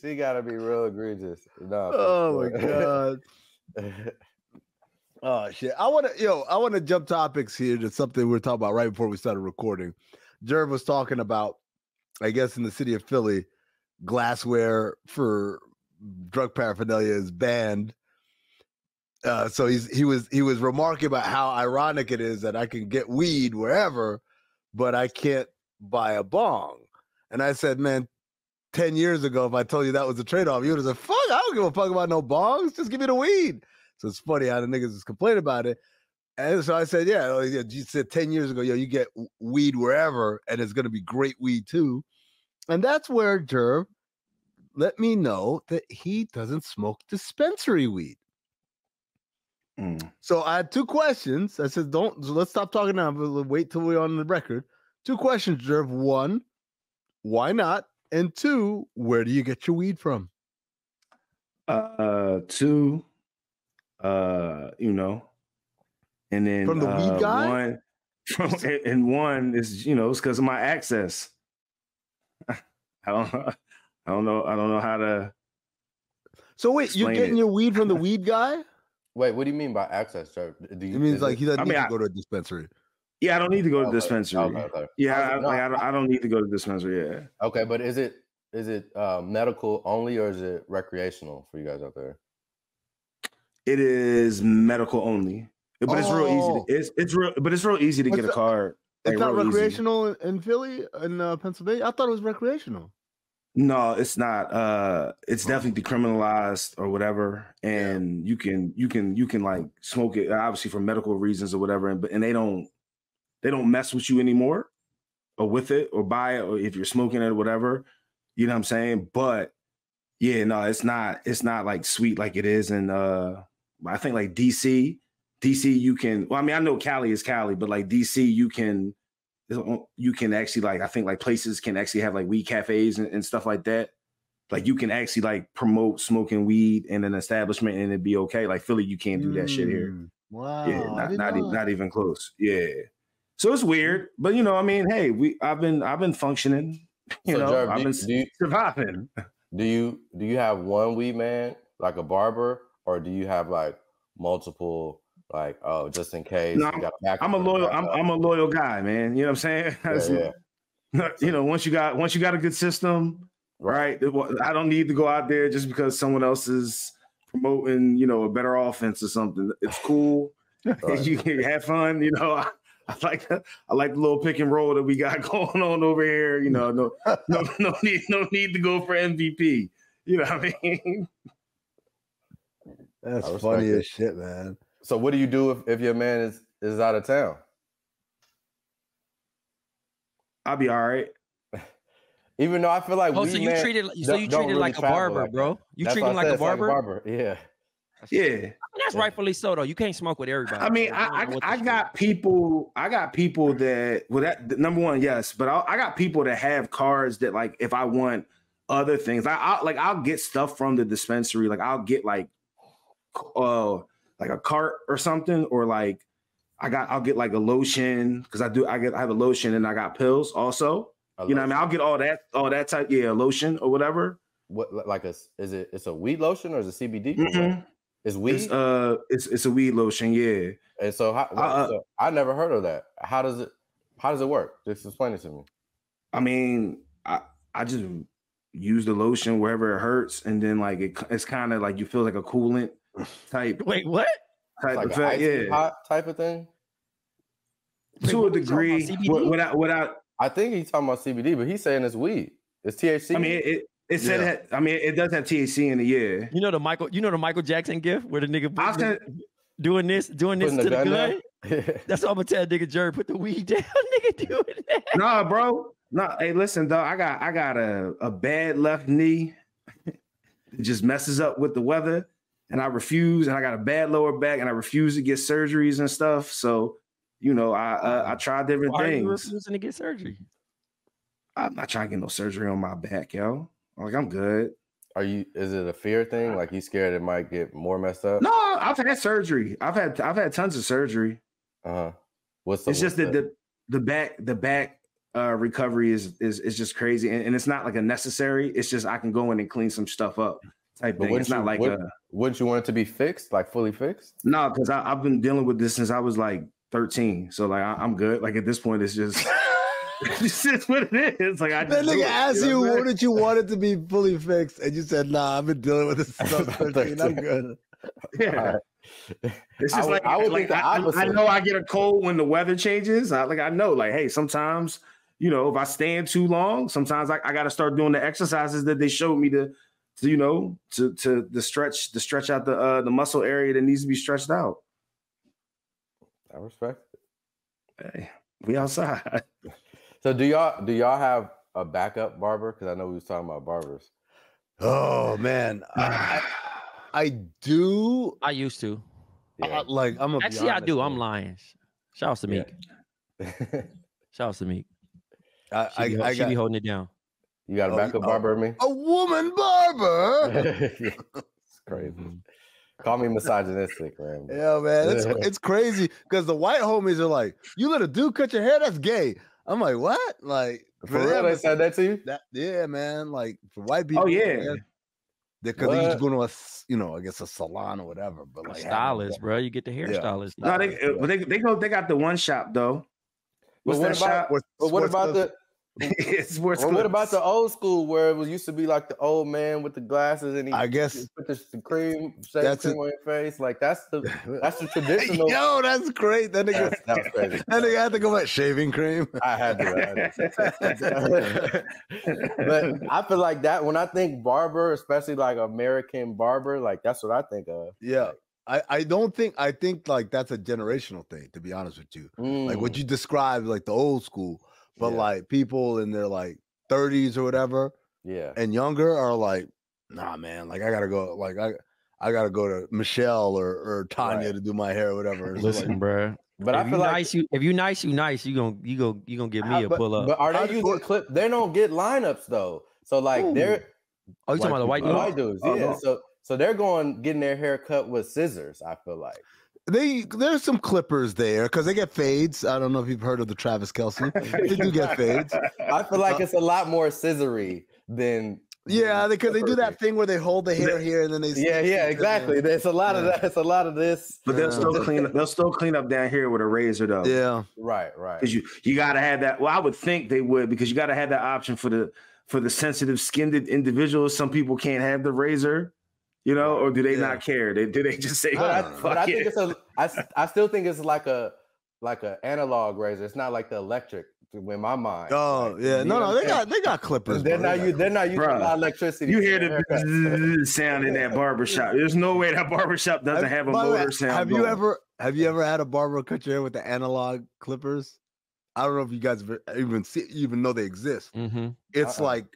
She gotta be real egregious. No, for Oh my god. (laughs) Oh shit! I want to, yo, I want to jump topics here to something we were talking about right before we started recording. Jerv was talking about, I guess, in the city of Philly, glassware for drug paraphernalia is banned. Uh, so he's he was he was remarking about how ironic it is that I can get weed wherever, but I can't buy a bong. And I said, man, 10 years ago, if I told you that was a trade-off, you would have said, fuck, I don't give a fuck about no bongs. Just give me the weed. So it's funny how the niggas is complaining about it. And so I said, yeah, oh, you said 10 years ago, yo, you get weed wherever, and it's gonna be great weed too. And that's where Jerv let me know that he doesn't smoke dispensary weed. Mm. So I had two questions. I said, don't so let's stop talking now, but wait till we're on the record. Two questions, Jerv. One, why not? And two, where do you get your weed from? Uh, two, uh, you know, and then From the weed uh, guy? One, (laughs) from, and- and one is you know it's because of my access. (laughs) I don't, I don't know, I don't know how to. So wait, you're getting it. your weed from the (laughs) weed guy? Wait, what do you mean by access, Joe? Do you It means like he doesn't I need mean, to I- go to a dispensary. Yeah, I don't need to go to Okay, dispensary. Okay, okay. Yeah, I, I was- no, like, I, don't, I don't need to go to dispensary. Yeah. Okay, but is it is it uh, medical only or is it recreational for you guys out there? It is medical only, but it's real easy. Oh. To, it's it's real, but it's real easy to What's get a card. It's like, not real easy. recreational in, in Philly in uh, Pennsylvania. I thought it was recreational. No, it's not. Uh, it's definitely decriminalized or whatever, and you can you can you can like smoke it obviously for medical reasons or whatever, and but and they don't they don't mess with you anymore or with it or buy it or if you're smoking it or whatever. You know what I'm saying? But yeah, no, it's not. It's not like sweet like it is in uh, I think like DC. DC, you can. Well, I mean, I know Cali is Cali, but like DC, you can you can actually like I think like places can actually have like weed cafes and, and stuff like that. Like you can actually like promote smoking weed in an establishment and it'd be okay. Like Philly, you can't do that shit here. Mm, Wow. Yeah, not didn't e- not even close. Yeah. So it's weird, but you know, I mean, hey, we I've been I've been functioning. (laughs) You So, know, Jerv, I've been do you (laughs) surviving. do you do you have one weed man like a barber, or do you have like multiple like oh just in case? No, got backup I'm a loyal. I'm? I'm a loyal guy, man. You know what I'm saying? (laughs) Yeah, yeah. (laughs) You know, once you got once you got a good system, right? I don't need to go out there just because someone else is promoting, you know, a better offense or something. It's (laughs) cool. Right. you can have fun. You know, I, I like the, I like the little pick and roll that we got going on over here. You know, no no no need no need to go for MVP. You know what I mean? That's I funny it. as shit, man. So what do you do if, if your man is is out of town? I'll be all right. (laughs) Even though I feel like Oh, weed so you treated so you treated really like a barber, like bro. You treat him like a it's like barber. Yeah. (laughs) Yeah. I mean, that's rightfully so though. You can't smoke with everybody. I mean, bro. I don't know what I, I got people, I got people that well, that number one, yes, but I, I got people that have cards that like if I want other things, I, I like I'll get stuff from the dispensary, like I'll get like uh like a cart or something, or like I got I'll get like a lotion because I do I get I have a lotion and I got pills also. I You know what I mean? I'll get all that all that type, yeah, lotion or whatever. What like a is it? It's a weed lotion or is it CBD? Mhm. It's weed. It's uh, it's it's a weed lotion, yeah. and so, how, uh, so I never heard of that. How does it? How does it work? Just explain it to me. I mean, I I just use the lotion wherever it hurts, and then like it, it's kind of like you feel like a coolant type Wait, what? type It's like an effect, ice cream yeah. hot type of thing. Wait, to a what we talking about, degree, without without. I think he's talking about CBD, but he's saying it's weed. It's THC. I mean, it it, it said Yeah. it had- I mean, it does have THC in the yeah. You know the Michael, you know the Michael Jackson gift where the nigga was put- gonna, doing this, doing this to the the gun gun. (laughs) That's what I'm gonna tell nigga Jerry. Put the weed down, (laughs) nigga. Doing that. nah, bro. No, hey, listen, though, I got I got a, a bad left knee. (laughs) it just messes up with the weather, and I refuse. And I got a bad lower back, and I refuse to get surgeries and stuff. So, you know, I uh, I try different Why are you things. refusing to get surgery? I'm not trying to get no surgery on my back, yo. Like I'm good. Are you? Is it a fear thing? Like you scared it might get more messed up? No, I've had surgery. I've had I've had tons of surgery. Uh huh. What's the, It's just that the the back the back uh recovery is is is just crazy, and, and it's not like a necessary. It's just I can go in and clean some stuff up type But thing. It's wouldn't you- like would- a Wouldn't you want it to be fixed, like fully fixed? no, because I've been dealing with this since I was like 13. So like I, I'm good. Like at this point, it's just (laughs) (laughs) it's just what it is. Like I That just do nigga it, asked know you, what I'm wouldn't you want it to be fully fixed? And you said, nah, I've been dealing with this since I was (laughs) 13. I'm good. Yeah. It's I just would- like I would like, think the I, I- I know I get a cold when the weather changes. I like I know like hey sometimes you know if I stand too long sometimes I, I got to start doing the exercises that they showed me to, to you know to to the stretch to stretch out the uh the muscle area that needs to be stretched out. I respect. it. Hey, we outside. (laughs) So do y'all do y'all have a backup barber? Because I know we was talking about barbers. Oh, man. I, I, I do. I used to. Yeah. I- like, I'm gonna be Actually, I do. man. I'm lying. Shout out to Yeah. Meek. (laughs) Shout out to Meek. I, She, be, I, I she be holding it down. You got a Oh, backup oh. barber of me? a woman barber. (laughs) it's crazy. Call me misogynistic, man. Yeah, man, it's (laughs) it's crazy because the white homies are like, "You let a dude cut your hair? That's gay." I'm like, "What?" Like For real, them, they said that to you? that, yeah, man. Like for white people, Oh, yeah. because they used to What? go to a, s- you know, I guess a salon or whatever. But like having Stylist, bro. You get the Yeah. hairstylist. no, they uh, but they they go they got the one shop though. But what about- shop? Sports- But what sports about clips. the (laughs) it's sports. well, what about the old school where it was used to be like the old man with the glasses and he I guess put the, cream, shaving That's cream it. on your face? Like that's the (laughs) that's the traditional. Yo, that's great. That nigga, That's- that crazy. that nigga had to go at shaving cream. I had to. I had to. (laughs) but I feel like that when I think barber, especially like American barber, like that's what I think of. Yeah. I, I don't think I think like that's a generational thing, to be honest with you. Like what Mm, you described, like the old school, but Yeah. like people in their like 30s or whatever yeah, and younger are like, nah, man, like I gotta go, like I I gotta go to Michelle or or Tanya Right. to do my hair or whatever. It's Listen, like, bro. but if I you feel like nice, you if you nice, you nice. You gonna you gonna you gonna give me How- a but- pull up. But are they do- using clip? They don't get lineups though. So like Ooh. they're oh, you talking about the white people. dude? white dudes, Oh, yeah. no. So so they're going getting their hair cut with scissors. I feel like they there's some clippers there because they get fades. I don't know if you've heard of the Travis Kelce. they do get fades. (laughs) I feel like it's a lot more scissory than Yeah, because they do that thing where they hold the hair here and then they Yeah, yeah, exactly. There's a lot of that. It's a lot of this. But they'll still clean. They'll still clean up down here with a razor though. Yeah, Right, right. because you you got to have that. Well, I would think they would because you got to have that option for the for the sensitive skinned individuals. Some people can't have the razor, you know, or do they Yeah. not care? They do they just say, But I, "Oh, but I fuck think it." it's a. I, s- I still think it's like a like a analog razor. It's not like the electric. In my mind. Oh Like, yeah, no, no, they got they got clippers. They're bro. not. You, they're not using a Bruh, electricity. You hear get a haircut. the sound in that barber shop. (laughs) There's no way that barber shop doesn't Have- have a by the way, motor sound. Have you ever have you ever had a barber cut your hair with the analog clippers? I don't know if you guys even see, even know they exist. Mm-hmm. It's Uh-uh. like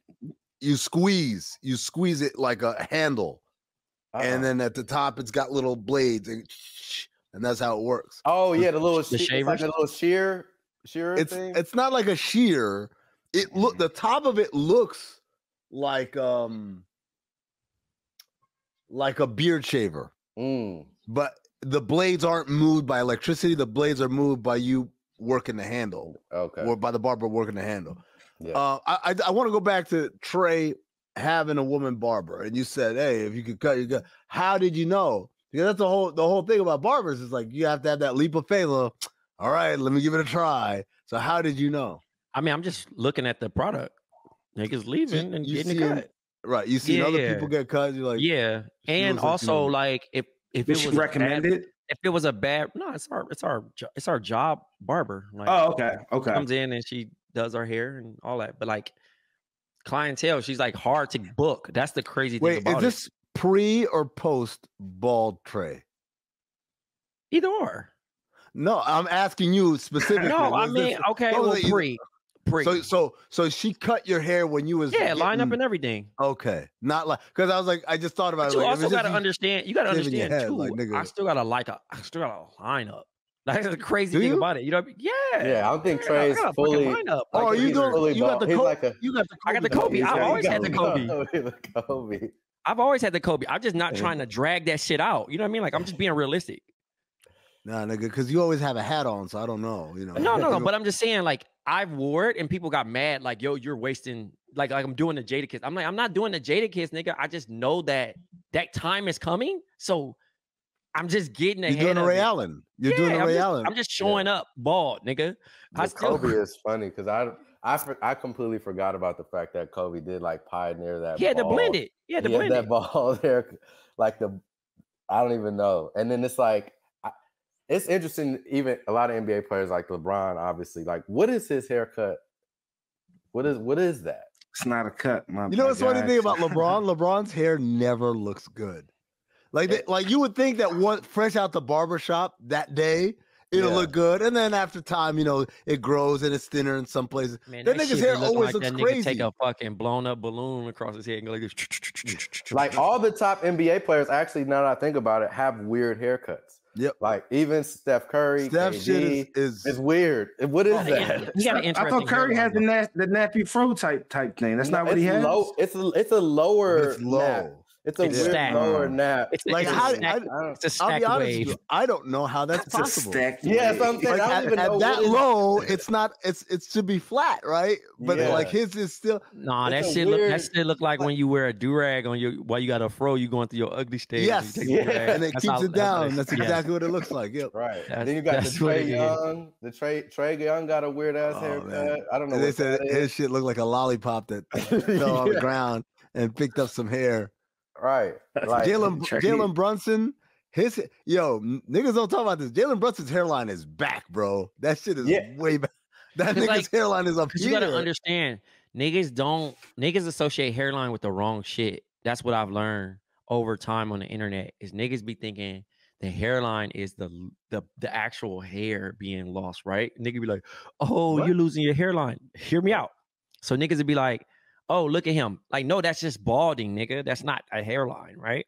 you squeeze, you squeeze it like a handle, Uh-uh. and then at the top it's got little blades, and, and that's how it works. oh yeah, the little The she- it's like a little shear shear It's thing. it's not like a shear. It look the top of it looks like um like a beard shaver, Mm, but the blades aren't moved by electricity. The blades are moved by you working the handle okay. or by the barber working the handle. yeah. Uh, I I, I want to go back to Trey having a woman barber, and you said, "Hey, if you could cut, you cut." How did you know? Because that's the whole the whole thing about barbers is like you have to have that leap of faith. of, All right, let me give it a try. So how did you know? I mean, I'm just looking at the product. Niggas leaving and you getting see it cut. Right, you see Yeah, other yeah. people get cut. You're like, yeah, and looks like also like if if it was recommended. bad, if it was a bad no, it's our it's our it's our job barber. Like, Oh, okay, okay. comes in and she does our hair and all that. But like clientele, she's like hard to book. That's the crazy thing wait, is about this pre or post bald Trey? it. Either or. No, I'm asking you (laughs) specifically. No, I mean, this- okay, well, pre, pre. so so so she cut your hair when you was yeah, line up getting- and everything. okay, not like because I was like I just thought about But it. you like, also got to understand. You got to understand head, too. like, I still got to like a. I still got a lineup. That's the crazy Do thing you? about it. You know? Yeah. yeah, I don't think I got- I Trey's got a fucking fully. lineup. Oh, Like, are you he's doing? fully You got the He's Kobe. like a- you got the. I got the Kobe Kobe. I've Yeah, always had the got- Kobe. the Kobe. I've always had the Kobe. I'm just not trying to drag that shit out. You know what I mean? Like I'm just being realistic. Nah, nigga, because you always have a hat on, so I don't know. You know. No, no, no. (laughs) But I'm just saying, like, I've wore it and people got mad, like, yo, you're wasting, like, like I'm doing the Jadakiss. I'm like, I'm not doing the Jadakiss, nigga. I just know that that time is coming. So I'm just getting You're ahead doing a Ray it. Allen. You're Yeah, doing a I'm Ray just, Allen. I'm just showing up bald, nigga. I still, Kobe is funny because I I for- I completely forgot about the fact that Kobe did like pioneer that. he had to ball. blend it. He had to He had blend that it. ball (laughs) there, like the I don't even know. And then it's like I, it's interesting. Even a lot of NBA players like LeBron, obviously, like what is his haircut? What is what is that? It's not a cut, my You know what's funny guy. thing about (laughs) LeBron? LeBron's hair never looks good. Like, they, like you would think that one fresh out the barber shop that day, it'll Yeah. look good, and then after time, you know, it grows and it's thinner in some places. Man, that that nigga's hair always like looks that nigga Take a fucking blown up balloon across his head and go like this. Like all the top NBA players, actually, now that I think about it, have weird haircuts. Yep. Like even Steph Curry, Steph KD, shit is, is it's weird. What is Yeah, that? he got an I thought Curry had the na- the nappy fro type type thing. That's No, not what he has. Low, it's a it's a lower it's low. nap. It's a It's weird stacked. lower nap. It's, Like, it's, how- a stack, I- I don't- it's a I'll be stack honest with wave. you, I don't know how that's It's a possible. stack. Yeah, that's what I'm saying. Like I don't at, even at know that what is- low, (laughs) it's not. It's it should be flat, right? But like his is still. Nah, It's that a shit look that shit look like when you wear a do rag on your while you got a fro, you going through your ugly stage. Yes, and, you Yeah. take the and it That's keeps how- it down. they- That's (laughs) yeah. exactly what it looks like. Yep. Right. That's- then you got the Trae. Young. The Trae Trae Young got a weird ass Oh, haircut. I don't know they said his shit looked like a lollipop that (laughs) fell on the ground and picked up some hair. Right. Like, Jalen Jalen Brunson, his yo niggas don't talk about this. Jalen Brunson's hairline is back, bro. That shit is Yeah. way back. (laughs) That nigga's like- hairline is up Because here. you gotta understand, niggas don't niggas associate hairline with the wrong shit. That's what I've learned over time on the internet. Is niggas be thinking the hairline is the the the actual hair being lost, right? Nigga be like, oh, What? you're losing your hairline. Hear me out. So niggas would be like, oh, look at him. Like, no, that's just balding, nigga. That's not a hairline, right?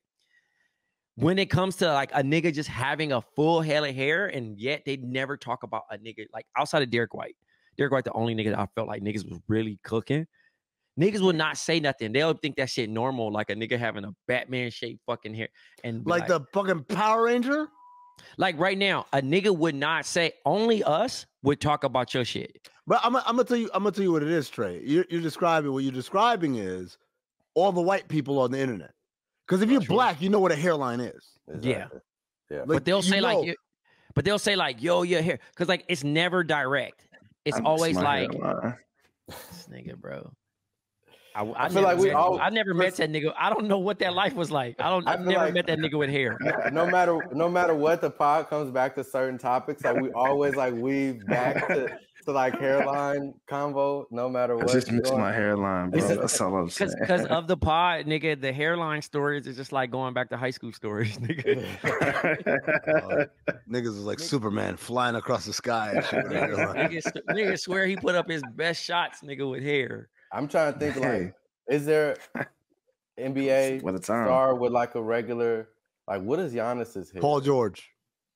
When it comes to like a nigga just having a full head of hair, and yet they never talk about a nigga like outside of Derrick White. Derrick White, the only nigga that I felt like niggas was really cooking. Niggas would not say nothing. They'll think that shit normal, like a nigga having a Batman shaped fucking hair. And be like, the fucking Power Ranger. like right now, a nigga would not say only us would talk about your shit. But I'm, I'm gonna tell you, I'm gonna tell you what it is, Trey. You're, you're describing what you're describing is all the white people on the internet. Because if you're Sure. black, you know what a hairline is. Yeah. Exactly. Yeah. Like, but they'll say know. like, you- but they'll say like, yo, your hair, because like it's never direct. It's I miss always like this nigga, bro. I, I, I feel never like we met, all- I never met that nigga. I don't know what that life was like. I don't. I I've never like- met that nigga with hair. (laughs) no matter no matter what the pod comes back to certain topics, like we always like weave back to, to like hairline convo, no matter I what. just you miss my hairline, bro. Because- That's all I'm saying. Because because (laughs) of the pod, nigga, the hairline stories is just like going back to high school stories, (laughs) nigga. Uh, niggas is like Superman flying across the sky. And shit with a nigga, s- nigga swear he put up his best shots, nigga, with hair. I'm trying to think like, is there (laughs) NBA What a time. star with like a regular like what is Giannis's hair? Paul George.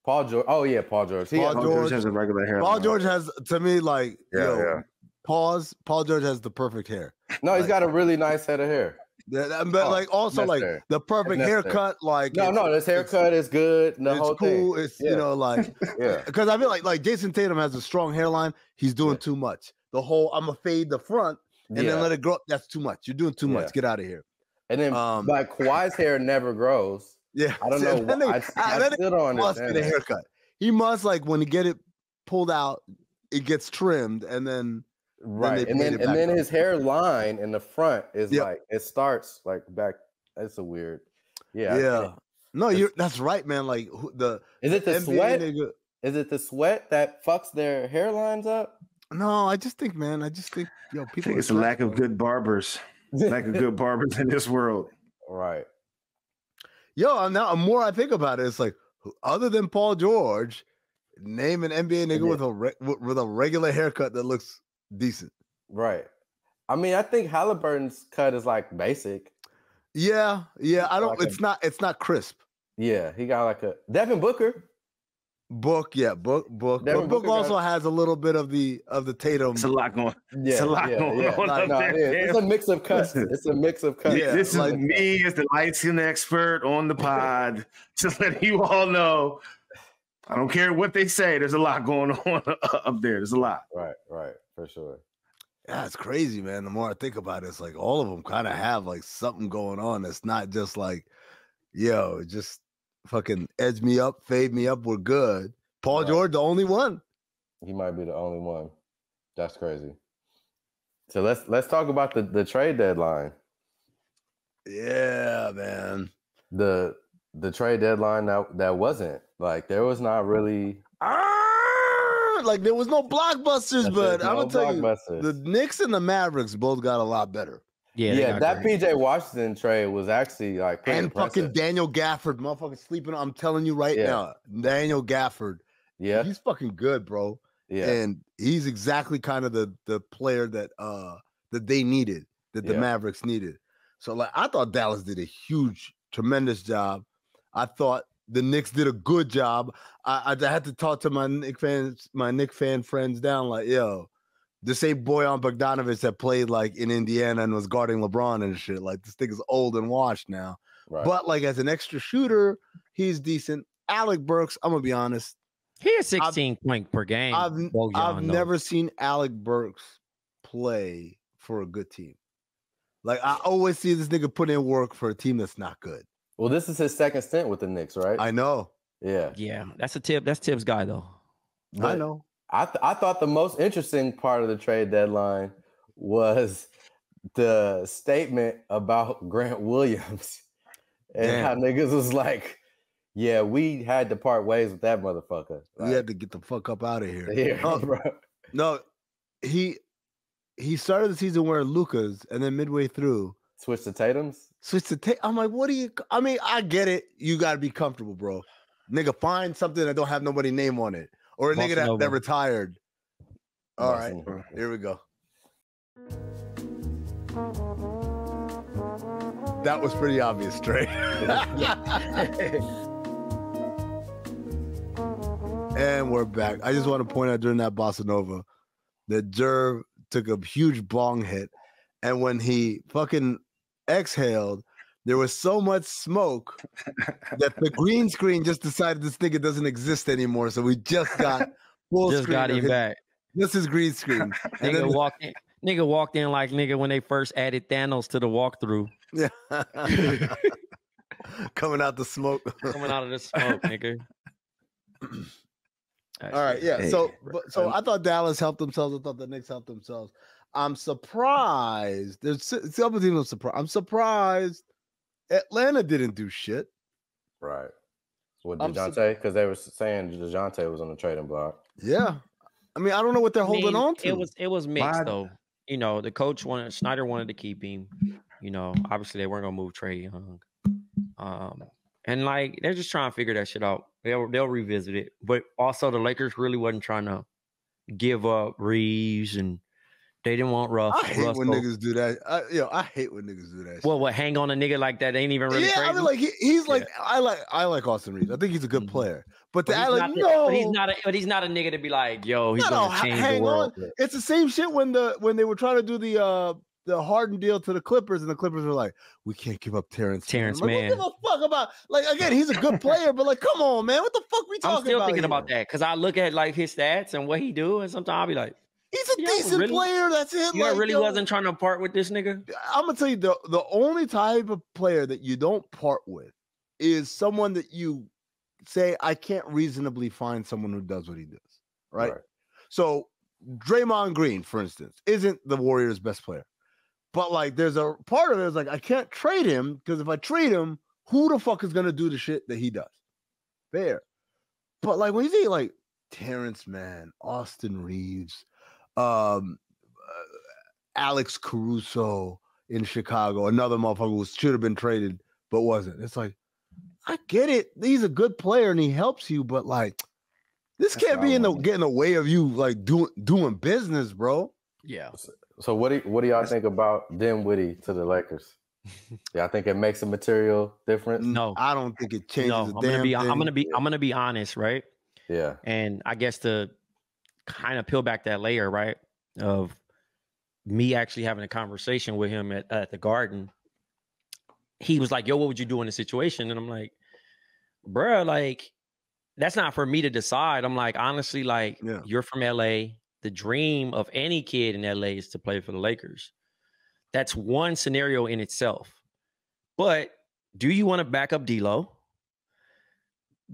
Paul George. Oh yeah, Paul George. He Paul has- Paul George- George has a regular hair. Paul George has to me like Yeah, yo, yeah. pause. Paul George has the perfect hair. (laughs) no, he's got a really nice head of hair. That- that- But Oh, like also like necessary. the perfect necessary. haircut. Like No, no, this it's- haircut is good. The it's whole cool. thing. It's Yeah. you know like (laughs) Yeah. because I feel like like Jayson Tatum has a strong hairline. He's doing Yeah. too much. The whole I'm gonna fade the front and yeah. then let it grow up. That's too much. You're doing too Yeah. much. Get out of here. and then um, like Kawhi's hair never grows. Yeah, I don't know. that why- nigga- I, I that still don't must understand. get a haircut. He must like when he get it pulled out, it gets trimmed, and then Right. they and then it and back then up. his hairline in the front is Yep. like it starts like back. It's a weird. yeah. Yeah. I can't- No, you're that's right, man. Like who- the Is it the NBA sweat? nigga. Is it the sweat that fucks their hairlines up? No, I just think, man. I just think, yo, I people. think it's a lack of good barbers. Lack of good barbers in this world. (laughs) Right. Yo, I'm now. The more I think about it, it's like other than Paul George, name an NBA nigga Yeah. with a re- with, a regular haircut that looks decent. Right. I mean, I think Halliburton's cut is like basic. Yeah, yeah. I don't. Like a- it's not. It's not crisp. Yeah, he got like a Devin Booker. Book, yeah, book, book. Devin But book Booker got- also has a little bit of the of the Tatum. It's a lot going. Yeah, It's a lot yeah, going yeah. on No, up no, there, it is. A mix of cuts. (laughs) It's a mix of cuts. Yeah, this is like- me as the light skin expert on the pod. (laughs) Just letting you all know. I don't care what they say. There's a lot going (laughs) on up there. There's a lot. Right, right, for sure. Yeah, it's crazy, man. The more I think about it, it's like all of them kind of have like something going on. It's not just like, yo, just fucking edge me up, fade me up, we're good. Paul. George, the only one. He might be the only one. That's crazy. So let's let's talk about the, the trade deadline. Yeah, man. The the trade deadline that that wasn't like there was not really Ah, like there was no blockbusters, That's but it, I'm gonna tell you, the Knicks and the Mavericks both got a lot better. Yeah, yeah, that great. PJ Washington trade was actually like pretty and fucking. Daniel Gafford, motherfucker, sleeping. I'm telling you right Yeah. now, Daniel Gafford, yeah, he's fucking good, bro. yeah, and he's exactly kind of the the player that uh that they needed that the Yeah. Mavericks needed. So like I thought Dallas did a huge, tremendous job. I thought the Knicks did a good job. I, I had to talk to my Knick fans, my Knick fan friends down, like, yo, this ain't Bojan Bogdanovic that played like in Indiana and was guarding LeBron and shit. Like this thing is old and washed now. right. But like as an extra shooter, he's decent. Alec Burks, I'm gonna be honest. He had 16 point per game. I've Bojan, I've never seen Alec Burks play for a good team. Like I always see this nigga put in work for a team that's not good. well, this is his second stint with the Knicks, right? I know. yeah, Yeah, that's a tip. That's Thibs guy though. I know. I th- I thought the most interesting part of the trade deadline was the statement about (laughs) Grant Williams and how niggas was like, "Yeah, we had to part ways with that motherfucker." We had to get the fuck up out of here. yeah, (laughs) bro. no, he he started the season wearing Luka's, and then midway through Switch to Tatum's. switched to Tatum. I'm like, what do you? I mean, I get it. You got to be comfortable, bro. Nigga, find something that don't have nobody name on it, or a nigga that, that retired. All right, Boston. here we go. That was pretty obvious, Trey. (laughs) and we're back. I just want to point out during that bossa nova that Jerv took a huge bong hit, and when he fucking exhaled, there was so much smoke that the green (laughs) screen just decided this nigga doesn't exist anymore. So we just got (laughs) full Just got him his- back. Just his green screen. (laughs) And Nigga then- walked in. Nigga walked in like nigga when they first added Thanos to the walkthrough, Yeah. Coming out the smoke. coming out of the smoke, nigga. (clears throat) All right, yeah. So, but, so I thought Dallas helped themselves. I thought the Knicks helped themselves. I'm surprised. There's s- the other team. I'm surprised. I'm surprised. Atlanta didn't do shit. Right. With I'm Dejounte, because they were saying Dejounte was on the trading block. Yeah. I mean, I don't know what they're I holding mean, on to. It was it was mixed Why- though. You know, the coach wanted Snyder wanted to keep him. You know, obviously they weren't gonna move Trae Young. Um, and like they're just trying to figure that shit out. They'll they'll revisit it. But also the Lakers really wasn't trying to give up Reaves and They didn't want rough. I hate when niggas do that. I, yo, I hate when niggas do that. Well, what hang on a nigga like that ain't even really yeah, crazy. I mean, like he, he's like I like I like Austin Reaves. I think he's a good Mhm. player. But but the I like not no, but he's not a but he's not a nigga to be like, yo, he's No, gonna no, change hang the world. it's the same shit when the when they were trying to do the uh the Harden deal to the Clippers, and the Clippers were like, "We can't give up Terance." Terance Mann." I'm like, What a fuck about? Like again, he's a good (laughs) player, but like, come on, man, what the fuck we talking about? I'm still about? thinking about that because I look at like his stats and what he do, and sometimes I'll be like, He's a Yo, decent really? player. That's it. you know, I like, really yo, wasn't trying to part with this nigga. I'm gonna tell you the the only type of player that you don't part with is someone that you say I can't reasonably find someone who does what he does. Right. Right. So Draymond Green, for instance, isn't the Warriors' best player, but like there's a part of it is like I can't trade him because if I trade him, who the fuck is gonna do the shit that he does? Fair. But like when you see like Terance Mann, Austin Reaves, um, uh, Alex Caruso in Chicago, another motherfucker who should have been traded but wasn't. It's like, I get it. He's a good player and he helps you, but like, this That's can't be in the want. get in the way of you like doing doing business, bro. Yeah, So what do what do y'all think about Dinwiddie to the Lakers? (laughs) Yeah, I think it makes a material difference. No. I don't think it changes. no, a I'm gonna damn be I'm gonna be I'm gonna be honest, right? Yeah, And I guess to kind of peel back that layer, right, of me actually having a conversation with him at, at the garden, he was like, Yo, what would you do in this situation? And I'm like, bruh, like, that's not for me to decide. I'm like, honestly, like, Yeah. you're from LA. The dream of any kid in LA is to play for the Lakers. That's one scenario in itself. But do you want to back up D'Lo?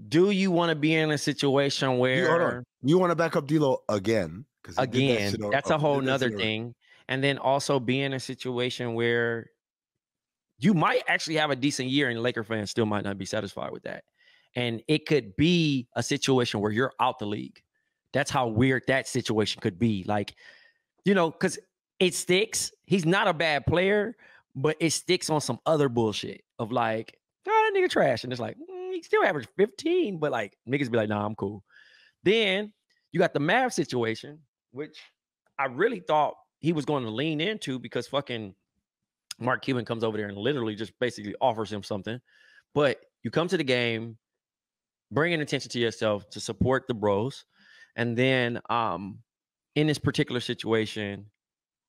Do you want to be in a situation You, where. You want to back up D'Lo again? 'Cause he did that again shit that's uh, a whole nother thing and then also be in a situation where you might actually have a decent year and laker fans still might not be satisfied with that and it could be a situation where you're out the league that's how weird that situation could be like you know because it sticks he's not a bad player but it sticks on some other bullshit of like oh, that nigga trash and it's like mm, he still averaged 15 but like niggas be like nah i'm cool then you got the Mav situation, which I really thought he was going to lean into because fucking Mark Cuban comes over there and literally just basically offers him something. But you come to the game, bringing attention to yourself to support the bros, and then um in this particular situation,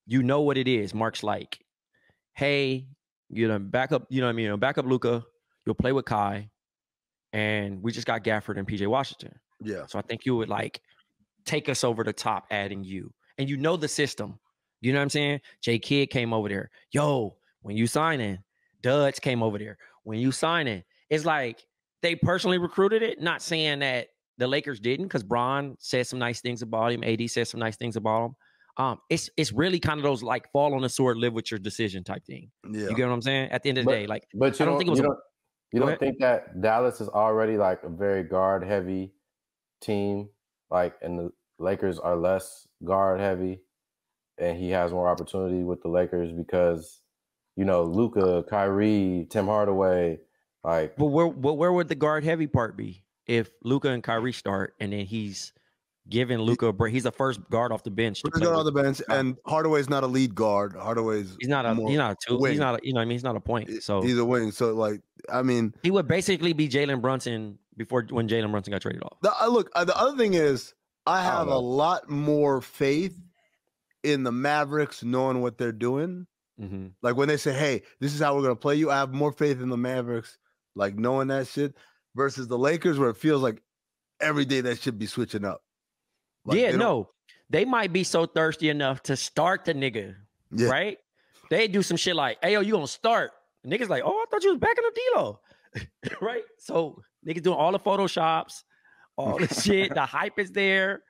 you know what it is. Mark's like, hey, you know, back up, you know what I mean? Back up Luka. You'll play with Kai, and we just got Gafford and PJ Washington. Yeah. So I think you would like take us over the top, adding you. And you know the system. You know what I'm saying? J Kidd came over there. Yo, when you sign signing, Duds came over there. When you sign signing, it's like they personally recruited it, not saying that the Lakers didn't, because Bron said some nice things about him. AD said some nice things about him. Um, it's it's really kind of those like fall on the sword, live with your decision type thing. Yeah. You get what I'm saying? At the end of the But- day, like but you I don't don't, think it was you don't, you don't think that Dallas is already like a very guard heavy team, like and the Lakers are less guard heavy, and he has more opportunity with the Lakers because you know Luka, Kyrie, Tim Hardaway, like But where but where would the guard heavy part be if Luka and Kyrie start and then he's giving Luka a break? He's the first guard off the bench. To Put play on the bench, and Hardaway's not a lead guard. Hardaway's He's not a he's not a two. wing. He's not a, you know what I mean he's not a point. So he's a wing. So like, I mean, he would basically be Jalen Brunson before when Jalen Brunson got traded off. the uh, look. Uh, the other thing is, I have a lot more faith in the Mavericks knowing what they're doing. Mhm. Like when they say, "Hey, this is how we're gonna play you," I have more faith in the Mavericks, like knowing that shit, versus the Lakers, where it feels like every day that should be switching up. Like, yeah, they no, they might be so thirsty enough to start the nigga, Yeah. right? They do some shit like, "Hey, yo, you gonna start?" The Niggas like, "Oh, I thought you was backing up D'Lo," (laughs) right? So niggas doing all the photoshops, all the shit. The (laughs) hype is there.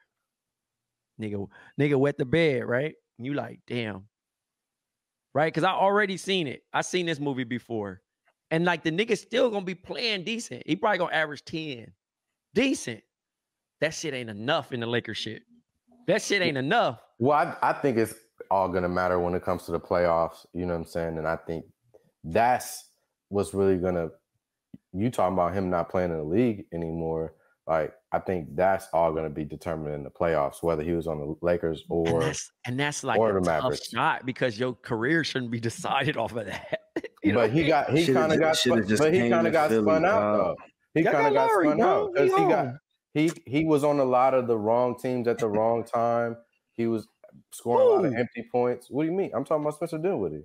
Nigga, nigga wet the bed, right? And you like, damn, right? Because I already seen it. I seen this movie before, and like the nigga still gonna be playing decent. He probably gonna average ten, decent. That shit ain't enough in the Lakers shit. That shit ain't enough. Well, I, I think it's all gonna matter when it comes to the playoffs. You know what I'm saying? And I think that's what's really gonna. You talking about him not playing in the league anymore? Like I think that's all going to be determined in the playoffs, whether he was on the Lakers and or that's and that's like or a the tough Mavericks. shot because your career shouldn't be (laughs) decided off of that. (laughs) you know but he got he kind of got spun, just but he kind of got Philly, spun out dog. though. He kind of got got spun bro. out because he got he he was on a lot of the wrong teams at the (laughs) wrong time. He was scoring a lot of empty points. What do you mean? I'm talking about Spencer Dinwiddie.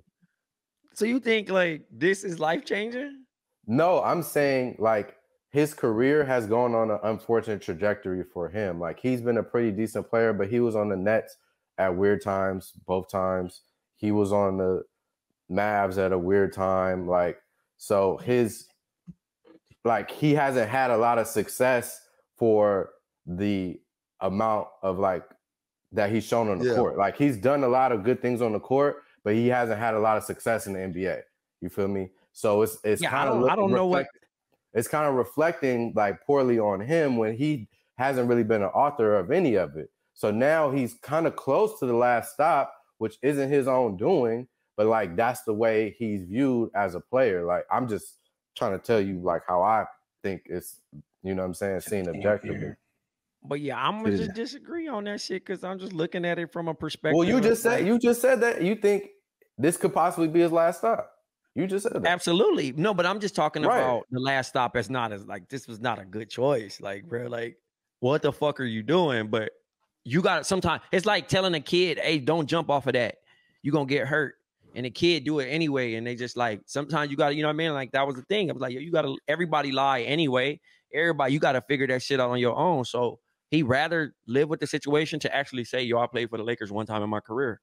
So you think like this is life changing? No, I'm saying like his career has gone on an unfortunate trajectory for him. Like he's been a pretty decent player, but he was on the Nets at weird times, both times. He was on the Mavs at a weird time. Like, so his like he hasn't had a lot of success for the amount of like that he's shown on the Yeah. court. Like he's done a lot of good things on the court, but he hasn't had a lot of success in the NBA. You feel me? So it's it's Yeah, kind of don't- I don't know what- it's kind of reflecting like poorly on him when he hasn't really been an author of any of it. So now he's kind of close to the last stop, which isn't his own doing, but like that's the way he's viewed as a player. Like I'm just trying to tell you like how I think it's, you know what I'm saying, seen objectively. But yeah, I'm gonna just disagree on that shit because I'm just looking at it from a perspective. Well, you just said like, you just said that you think this could possibly be his last stop. You just said that. absolutely no, but I'm just talking Right. about the last stop as not as like this was not a good choice. Like, bro, like what the fuck are you doing? But you got sometimes it's like telling a kid, hey, don't jump off of that. You're gonna get hurt. And the kid do it anyway. And they just like sometimes you gotta, you know what I mean? Like that was the thing. I was like, yo, you gotta everybody lie anyway. Everybody, you gotta figure that shit out on your own. So he rather live with the situation to actually say, yo, I played for the Lakers one time in my career.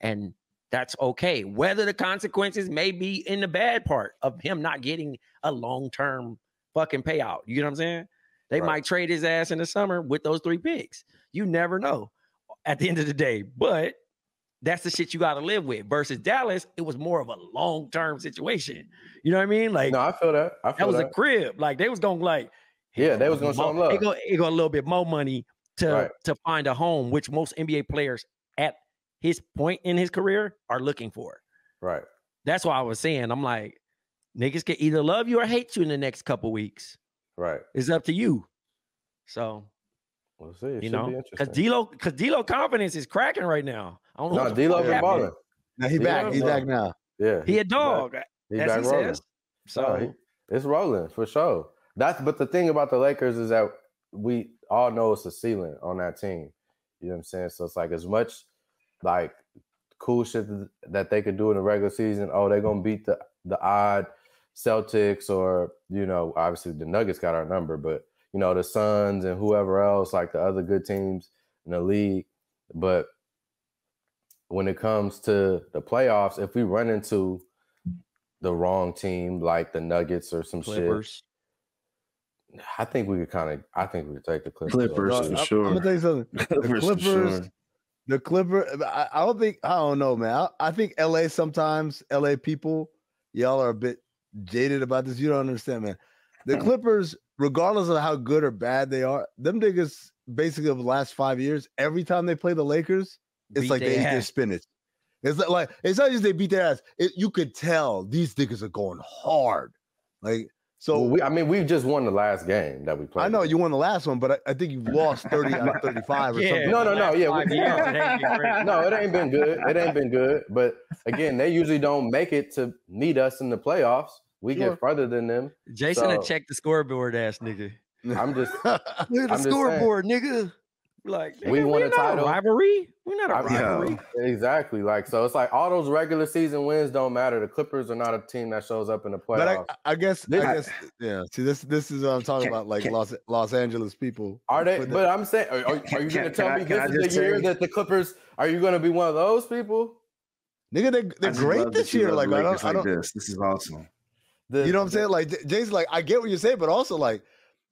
And that's okay. Whether the consequences may be in the bad part of him not getting a long-term fucking payout. You know what I'm saying? They Right. might trade his ass in the summer with those three picks. You never know at the end of the day. But that's the shit you got to live with. Versus Dallas, it was more of a long-term situation. You know what I mean? Like No, I feel that. I that was that. a crib. Like they was gonna like, Yeah, they was gonna show love. go, it go a little bit more money to Right. to find a home, which most NBA players his point in his career are looking for. right. That's why I was saying, I'm like, niggas can either love you or hate you in the next couple weeks. Right. It's up to you. So We'll see. It you know, because interesting. D'Lo, because D'Lo confidence is cracking right now. I don't know. No, what the D'Lo been happened. balling. Now he Yeah, back. He's back now. Yeah. He a back. dog, He as back he rolling. says. So No, he- it's rolling for sure. That's but the thing about the Lakers is that we all know it's a ceiling on that team. You know what I'm saying? So it's like as much like cool shit that they could do in the regular season. Oh, they're gonna beat the the odd Celtics or you know, obviously the Nuggets got our number, but you know, the Suns and whoever else, like the other good teams in the league. But when it comes to the playoffs, if we run into the wrong team like the Nuggets or some Clippers. shit, I think we could kind of. I think we could take the Clippers. Clippers over. for I'm- I'm gonna tell you something. Clippers, Clippers- sure. The Clipper, I, I don't think I don't know, man. I, I think LA sometimes LA people, y'all are a bit jaded about this. You don't understand, man. The hmm. Clippers, regardless of how good or bad they are, them niggas basically over the last five years, every time they play the Lakers, it's Beat like they they eat their spinach. It's not like it's not just they beat their ass. It, you could tell these niggas are going hard. Like so, Well, we, I mean, we just won the last game that we played. I know you won the last one, but I, I think you've lost thirty out of (laughs) thirty-five or Yeah, something. No, no, no, yeah, we- it ain't. (laughs) (laughs) No, it ain't been good. It ain't been good. But again, they usually don't make it to meet us in the playoffs. We Sure. get further than them. Jason had So- checked the scoreboard, ass nigga. I'm just. Look at the I'm saying. scoreboard, nigga. Like We nigga, won we're a not title. rivalry. We're not a I'm- rivalry. Exactly. Like so, it's like all those regular season wins don't matter. The Clippers are not a team that shows up in the But I, playoffs. I guess, This- I guess, yeah. See, this this is what I'm talking Can- about, like can- Los Los Angeles people. Are they? But the- But I'm saying, are, are, are you going to tell I- me can I this is the year say- that the Clippers? Are you going to be one of those people? Nigga, they they're great this year. Like I don't, I don't this. This is awesome. The- you know what I'm saying? Like Jay's like, I get what you're saying, but also like,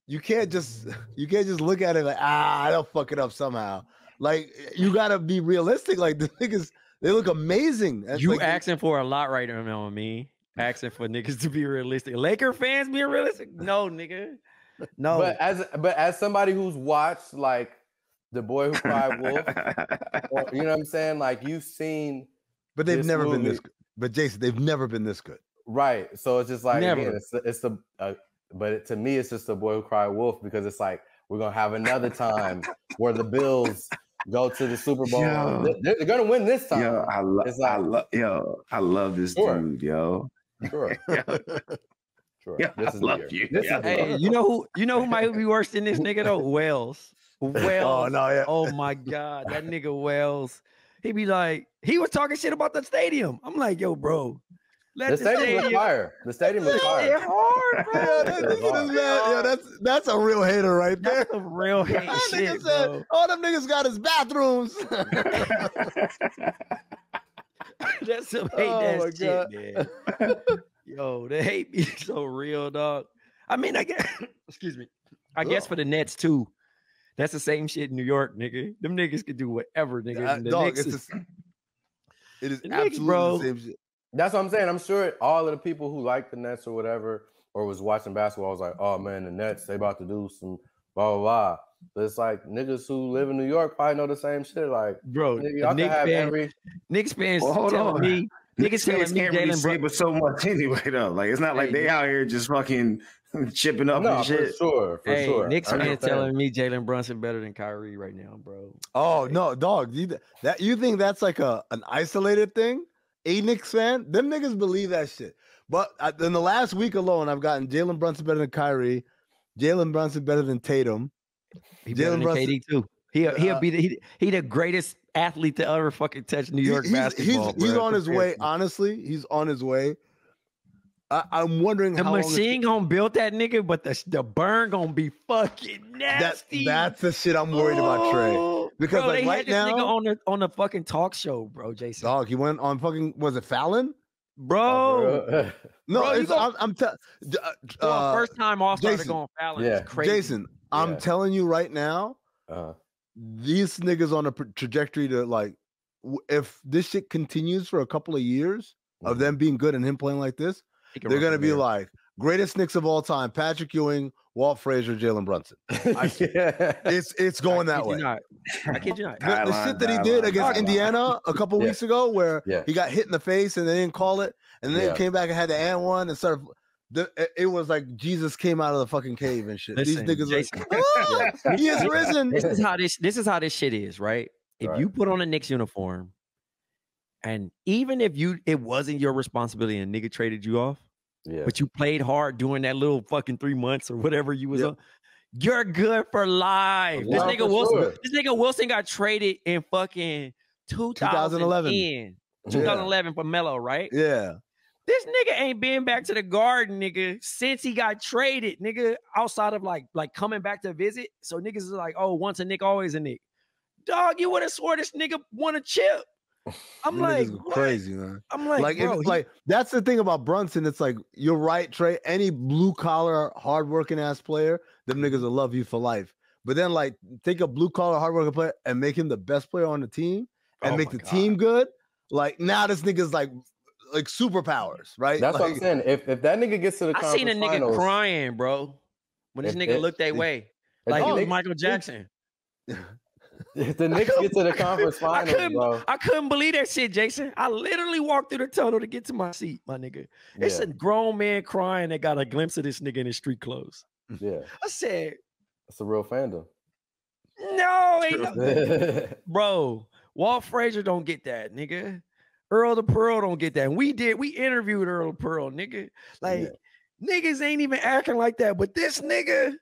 you can't just (laughs) you can't just look at it like ah, I don't fuck it up somehow. Like you gotta be realistic. Like (laughs) the niggas, they look amazing. That's You like, asking for a lot right now on me. Asking for niggas to be realistic. Laker fans being realistic? No, nigga. No. But as but as somebody who's watched like the boy who cried wolf, or, you know what I'm saying? Like you've seen but they've this never been this good. But Jason, they've never been this good. right. So it's just like again, Never. it's the, it's the uh, but it, to me it's just a boy who cried wolf because it's like We're gonna have another time (laughs) where the Bills go to the Super Bowl. Yo. They're, they're gonna win this time. Yo, I love, It's I love, yo, I love this Sure. dude, yo. Sure, (laughs) sure. Yeah, I This is the love year. you. This Yeah. is Hey, year. you know who you know who might be worse than this nigga though? (laughs) Wells. Wells. Oh no, yeah. Oh my god, that nigga Wells. He be like, he was talking shit about the stadium. I'm like, yo, bro. Let The stadium was fire. The stadium was It fire. hard, bro. that- this is man, yeah, that's that's a real hater right there. That's some real (laughs) hate That nigga shit, said, bro. all them niggas got his bathrooms. (laughs) That's some hate Oh that my shit, man. Yo, the hate be (laughs) so real, dog. I mean, I guess (coughs) excuse me. I guess for the Nets too. That's the same shit in New York, nigga. Them niggas could do whatever, nigga. Uh, and the dog, Knicks it's is- the- it is The Knicks, absolutely bro. the same shit. That's what I'm saying. I'm sure all of the people who like the Nets or whatever, or was watching basketball, was like, "Oh man, the Nets they about to do some blah blah blah." But it's like niggas who live in New York probably know the same shit. Like, bro. nigga, the y'all Knicks have fan, every. Knicks fans Well, hold telling on. me niggas Niggas telling me can't really say but so much (laughs) anyway, though. Like it's not like Hey, they out here just fucking (laughs) chipping up No, and for shit. sure, for Hey, sure. Knicks I'm fans telling me Jalen Brunson better than Kyrie right now, bro. Oh no, dog. You, that you think that's like a an isolated thing? A Knicks fan? Them niggas believe that shit. But in the last week alone, I've gotten Jalen Brunson better than Kyrie, Jalen Brunson better than Tatum. He Jalen Brunson- KD too. He he'll Uh, be the, he, he the greatest athlete to ever fucking touch New York he's, basketball. He's, he's on his way. Honestly, he's on his way. I, I'm wondering The how long it's- machine gonna build that nigga, but the the burn gonna be fucking that, nasty. that's the shit I'm worried about Trey. Because, bro, like, they right had this nigga now- on the on the fucking talk show, bro, Jason. Dog, he went on fucking was it Fallon? Bro, Oh, bro. (laughs) No, Bro, you it's, go- I'm, I'm te- uh, bro, uh, first time All Star to go on Fallon. Yeah. is crazy. Jason. I'm Yeah. telling you right now, uh, these niggas on a pr- trajectory to like, w- if this shit continues for a couple of years of mhm. them being good and him playing like this, they're gonna be there. like greatest Knicks of all time: Patrick Ewing, Walt Frazier, Jalen Brunson. (laughs) I- yeah. It's it's going I that kid you way. not. I kid you (laughs) not. The, the Guideline, shit that he did against guideline. Indiana a couple Yeah. weeks ago, where Yeah. he got hit in the face and they didn't call it, and then Yeah. he came back and had the and one and started. The, it- it was like Jesus came out of the fucking cave and shit. Listen, These niggas Jason. like, "Ah, (laughs) he is risen. this is how this this is how this shit is, right? If Right. you put on a Knicks uniform, and even if you it wasn't your responsibility and nigga traded you off, yeah. but you played hard during that little fucking three months or whatever you was Yep. on, you're good for life. This nigga Wilson, sure. this nigga Wilson got traded in fucking 2011. 2011. Yeah. for Melo, right? Yeah. This nigga ain't been back to the garden, nigga, since he got traded, nigga, outside of like like coming back to visit. So niggas is like, oh, once a Knick, always a Knick. Dog, you would have swore this nigga won a chip. I'm like, niggas crazy, man. I'm like, Like, bro, if, he- like that's the thing about Brunson. It's like you're right, Trey. Any blue collar, hardworking ass player, them niggas will love you for life. But then, like, take a blue collar, hardworking player and make him the best player on the team, and Oh make my the team good. Like now, this nigga's like, like superpowers, right? That's what I'm saying. If if that nigga gets to the I seen a nigga finals, crying, bro. When this If nigga it- looked that if- way, if like oh, the he was Michael Jackson. (laughs) If (laughs) the Knicks get to the conference I finals, couldn't, bro. I couldn't believe that shit, Jason. I literally walked through the tunnel to get to my seat, my nigga. It's a grown man crying that got a glimpse of this nigga in his street clothes. yeah, I said, it's a real fandom. no, ain't no, (laughs) bro. Walt Frazier don't get that, nigga. Earl the Pearl don't get that. And we did, we interviewed Earl the Pearl, nigga. Like, niggas ain't even acting like that. But this nigga,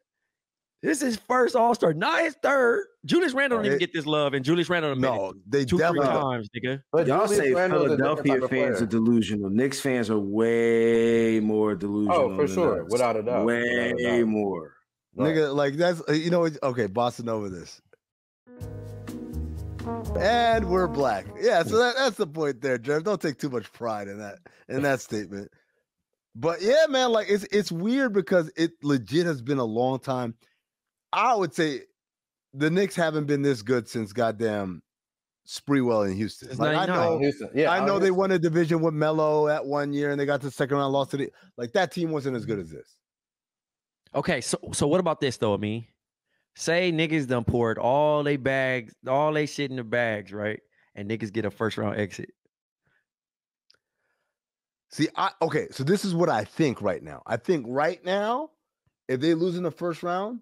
this is first All Star, not his third. Julius Randle don't even get this love, and Julius Randle done made no, it they two, three definitely. times, nigga. But Y'all Julius say Randle's Philadelphia fans player. are delusional. Knicks fans are way more delusional. Oh, for than sure, us. without a doubt, Way without a doubt. more. Right. Nigga, like that's uh, you know okay, Boston over this. And we're black. Yeah, so that, that's the point there, Jeff. Don't take too much pride in that in that statement. But yeah, man, like it's it's weird because it legit has been a long time. I would say the Knicks haven't been this good since goddamn Sprewell in Houston. Since Like, I know Houston. Yeah, I out know they won a division with Melo at one year and they got the second round, lost to the like that team wasn't as good as this. Okay, so so what about this though, me? Say niggas done poured all they bags, all they shit in the bags, right? And niggas get a first round exit. See, I okay, so this is what I think right now. I think right now, if they lose in the first round,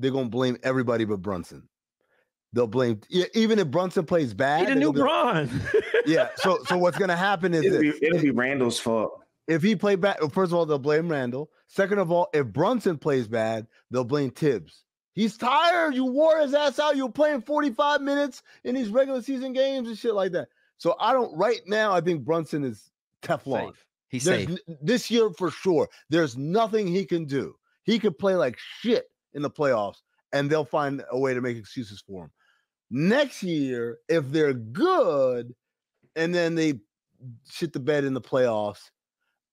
they're gonna blame everybody but Brunson. They'll blame yeah, even if Brunson plays bad. He the they're new gonna Bron. yeah. (laughs) So so what's gonna happen is It'll be, it'll be Randle's fault. if he played bad, first of all, they'll blame Randle. Second of all, if Brunson plays bad, they'll blame Thibs. He's tired. You wore his ass out. You were playing 45 minutes in these regular season games and shit like that. So I don't right now, I think Brunson is Teflon. Safe. He's There's safe. n- this year for sure. There's nothing he can do. He could play like shit in the playoffs, and they'll find a way to make excuses for him. Next year, if they're good, and then they shit the bed in the playoffs,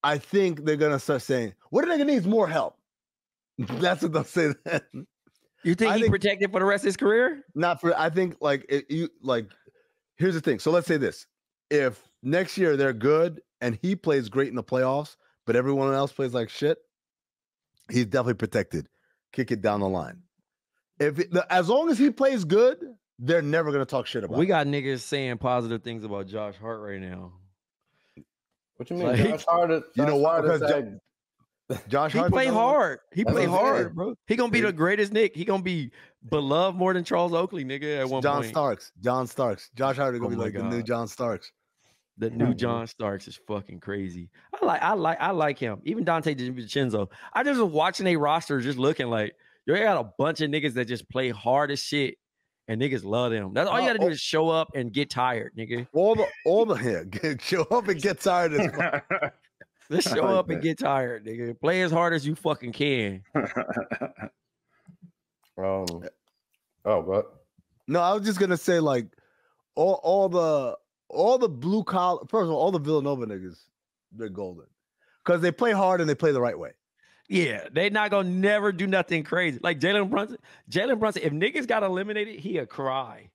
I think they're gonna start saying, "What are they gonna need? is More help." (laughs) That's what they'll say then. You think I he think- protected for the rest of his career? Not for. I think like it, you like. Here's the thing. So let's say this: if next year they're good and he plays great in the playoffs, but everyone else plays like shit, he's definitely protected. Kick it down the line. If it, the, as long as he plays good, they're never gonna talk shit about. We him. got niggas saying positive things about Josh Hart right now. What you mean? Like- Josh Hart, You know why? Because that- Josh He Hart's play another one- hard. He play what I'm saying. hard, bro. He gonna be the greatest Knick. He gonna be beloved more than Charles Oakley, nigga. At one John point, Starks. John Starks. Josh Hart is gonna Oh be my like the new John Starks. The new John Starks is fucking crazy. I like, I like, I like him. Even Donte DiVincenzo. I just was watching a roster, just looking like you got a bunch of niggas that just play hard as shit, and niggas love them. That's all you Oh, got to do oh. is show up and get tired, nigga. All the all the yeah, (laughs) get- show up and get tired as (laughs) (laughs) I show up and get tired, nigga. Play as hard as you fucking can. um, oh, what? No, I was just gonna say like all all the all the blue collar first of all, all the Villanova niggas, they're golden. Because they play hard and they play the right way. Yeah, they not gonna never do nothing crazy. Like Jalen Brunson, Jalen Brunson, if niggas got eliminated, he'll cry.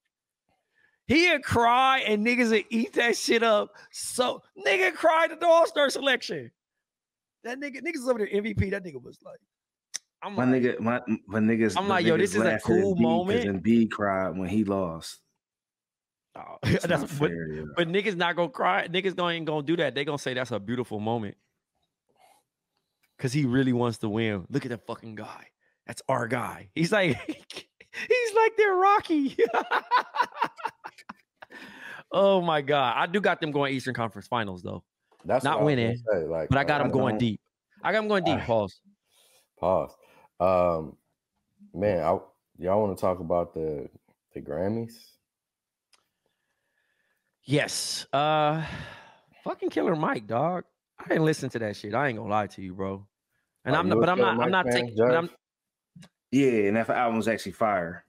He'll cry and niggas will eat that shit up. So nigga cried at the All-Star selection. That nigga, niggas over there MVP. That nigga was like, I'm my like, nigga, my my niggas. I'm my like, yo, this is a cool moment. And B cried when he lost. Oh, (laughs) that's not but, yeah. but niggas not gonna cry. Niggas don't ain't gonna do that. They gonna say that's a beautiful moment. Cause he really wants to win. Look at that fucking guy. That's our guy. He's like, (laughs) he's like they're Rocky. (laughs) oh my god. I do got them going Eastern Conference Finals though. That's Not what I was gonna winning, say, Like, But I got them going deep. I got them going deep. Pause. Pause. Um, man, I, y'all want to talk about the the Grammys? Yes. Uh fucking killer Mike, dog. I didn't listen to that shit. I ain't gonna lie to you, bro. And Are I'm not, but I'm Killer not, I'm not taking, but I'm, Yeah, and that album's actually fire.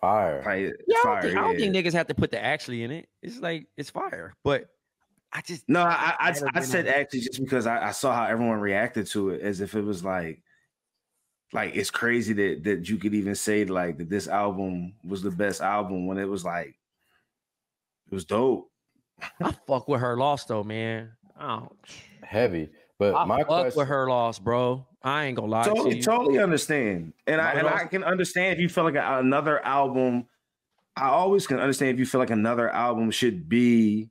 Fire. Like, it's Yeah, I don't, fire. think, I don't yeah. think niggas have to put the actually in it. It's like it's fire, but I just No, I I, Never I said on- actually just because I, I saw how everyone reacted to it as if it was like like it's crazy that that you could even say like that this album was the best album when it was like it was dope. I fuck with her loss though, man. I don't. Heavy. But I my fuck question, with her loss, bro. I ain't gonna lie to Totally, you. totally understand, and I My and I can understand if you feel like another album. I always can understand if you feel like another album should be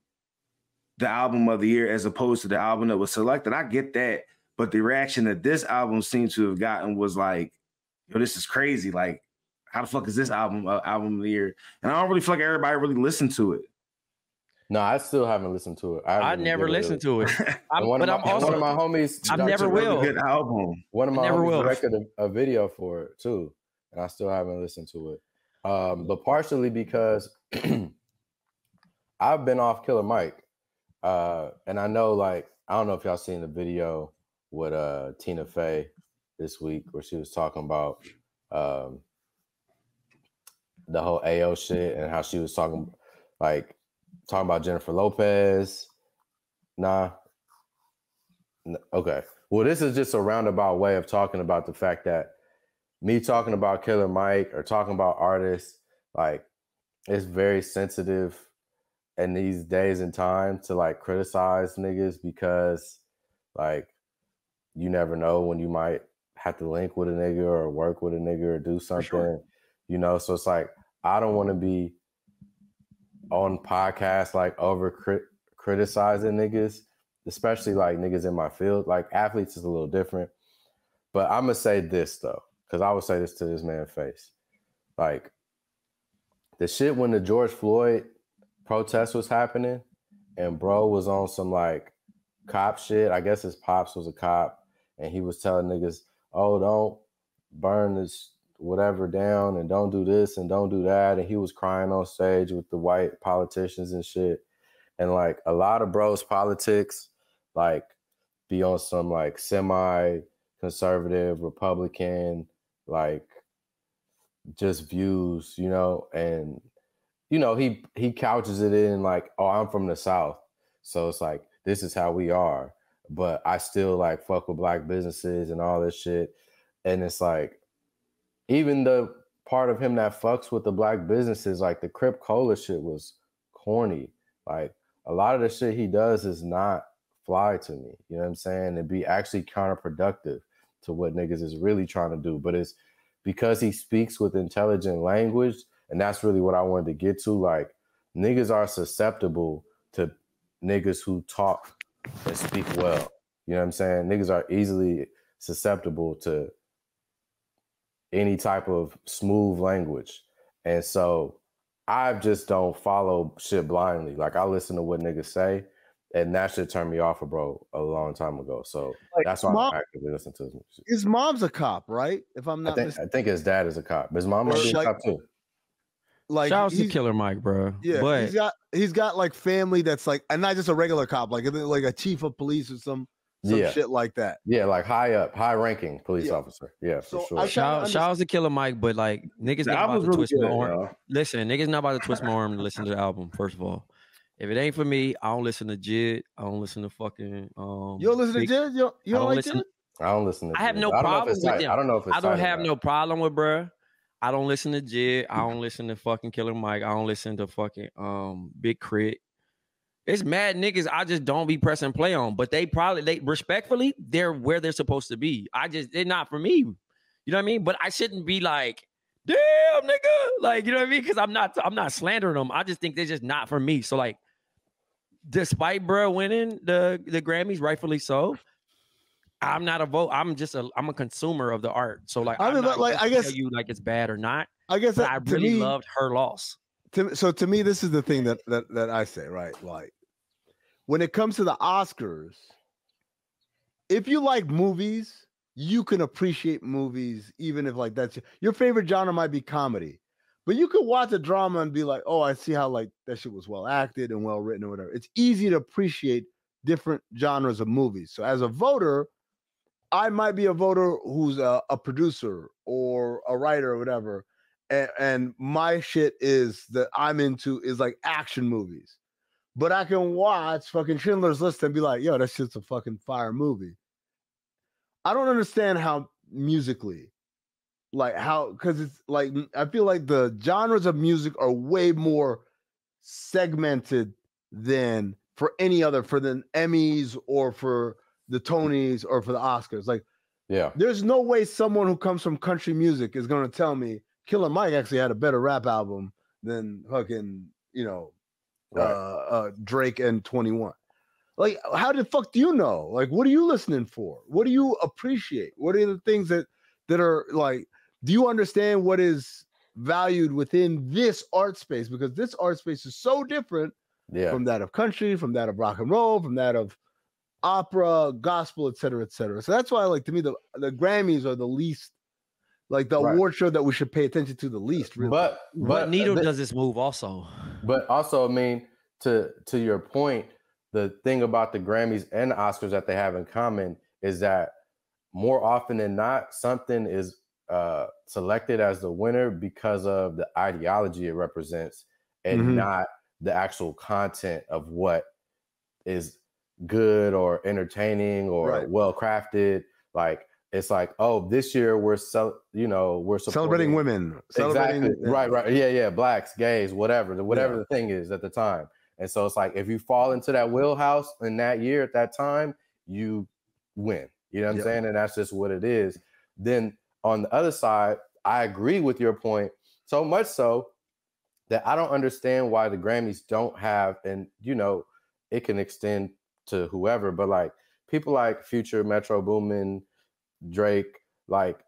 the album of the year as opposed to the album that was selected. I get that, but the reaction that this album seems to have gotten was like, "Yo, this is crazy! Like, how the fuck is this album uh, album of the year?" And I don't really feel like everybody really listened to it. No, I still haven't listened to it. I never listened to it. (laughs) I'm, one but of I'm also one of my homies. I never will. Really good album. One of I my never homies will. directed a, a video for it too, and I still haven't listened to it. Um, but partially because (clears throat) I've been off Killer Mike, uh, and I know like I don't know if y'all seen the video with uh, Tina Fey this week where she was talking about um, the whole AO shit and how she was talking like talking about Jennifer Lopez. Nah. N- Okay. Well, this is just a roundabout way of talking about the fact that me talking about Killer Mike or talking about artists, like it's very sensitive in these days and time to like criticize niggas because like you never know when you might have to link with a nigga or work with a nigga or do something. sure. You know, so it's like I don't want to be on podcasts like over crit- criticizing niggas, especially like niggas in my field. Like athletes is a little different. But I'm gonna say this though, because I would say this to this man's face. Like the shit when the George Floyd protest was happening and bro was on some like cop shit. I guess his pops was a cop and he was telling niggas, oh, don't burn this whatever down and don't do this and don't do that. And he was crying on stage with the white politicians and shit. And like a lot of bros politics, like be on some like semi conservative Republican, like just views, you know, and you know, he he couches it in like, oh, I'm from the South. So it's like, this is how we are. But I still like fuck with black businesses and all this shit. And it's like, even the part of him that fucks with the black businesses, like the Crip Cola shit was corny. Like a lot of the shit he does is not fly to me. You know what I'm saying? And be actually counterproductive to what niggas is really trying to do. But it's because he speaks with intelligent language, and that's really what I wanted to get to. Like niggas are susceptible to niggas who talk and speak well. You know what I'm saying? Niggas are easily susceptible to any type of smooth language. And so I just don't follow shit blindly. Like I listen to what niggas say, and that should turn me off, of bro, a long time ago. So Like, that's why mom- I'm actively listening to his music. His mom's a cop, right? If I'm I not think, mis- I think his dad is a cop. His mom might be a cop too. like Shout out to Killer Mike, bro. Yeah, but he's got he's got like family that's like, and not just a regular cop, like like a chief of police or some some Yeah. shit like that. Yeah, like high up, high ranking police Yeah. officer. Yeah, for So sure. Shout, shout out to Killer Mike, but like niggas The not about to really twist good, my arm. y'all. Listen, niggas not about to twist my arm to listen to the album. First of all, if it ain't for me, I don't listen to Jid. I don't listen to fucking. Um, You don't listen to Jid? You don't, you don't don't like listen- Jid? I don't listen to I have Jid. no I don't know if problem with tight- them. I don't know if it's I don't have no problem with bruh. I don't listen to Jid. I don't listen to fucking Killer Mike. I don't listen to fucking um Big Crit. It's mad niggas. I just don't be pressing play on. But they probably they respectfully, they're where they're supposed to be. I just they're not for me. You know what I mean? But I shouldn't be like, damn nigga. Like, you know what I mean? Because I'm not I'm not slandering them. I just think they're just not for me. So like despite bruh winning the the Grammys, rightfully so. I'm not a vote. I'm just a I'm a consumer of the art. So like I I'm mean, like, I guess- tell you like it's bad or not. I guess that, I really me, loved her loss. To, so to me, this is the thing that that that I say, right? Like when it comes to the Oscars, if you like movies, you can appreciate movies, even if like that's your favorite genre might be comedy. But you could watch a drama and be like, oh, I see how like that shit was well acted and well written or whatever. It's easy to appreciate different genres of movies. So as a voter, I might be a voter who's a, a producer or a writer or whatever. And, and my shit is that I'm into is like action movies. But I can watch fucking Schindler's List and be like, yo, that shit's a fucking fire movie. I don't understand how musically, like how, because it's like, I feel like the genres of music are way more segmented than for any other, for the Emmys or for the Tonys or for the Oscars. Like, Yeah. there's no way someone who comes from country music is going to tell me Killer Mike actually had a better rap album than fucking, you know, Right. uh, uh, Drake and 21. Like, how the fuck do you know? Like, what are you listening for? What do you appreciate? What are the things that that are like? Do you understand what is valued within this art space? Because this art space is so different yeah. from that of country, from that of rock and roll, from that of opera, gospel, et cetera, et cetera. So that's why, like, to me, the the Grammys are the least, like, the Right. award show that we should pay attention to the least. Really. But But but Needle the- does this move also. But also, I mean, to to your point, the thing about the Grammys and the Oscars that they have in common is that more often than not, something is uh, selected as the winner because of the ideology it represents, and Mhm. not the actual content of what is good or entertaining or Right. well crafted. Like it's like, oh, this year we're cel- you know we're celebrating women, celebrating, Exactly. yeah. Right, right. Yeah, yeah. Blacks, gays, whatever, the whatever Yeah. the thing is at the time. And so it's like if you fall into that wheelhouse in that year at that time, you win. You know what I'm Yeah. saying? And that's just what it is. Then on the other side, I agree with your point so much so that I don't understand why the Grammys don't have, and you know, it can extend to whoever, but like people like Future, Metro Boomin, Drake, like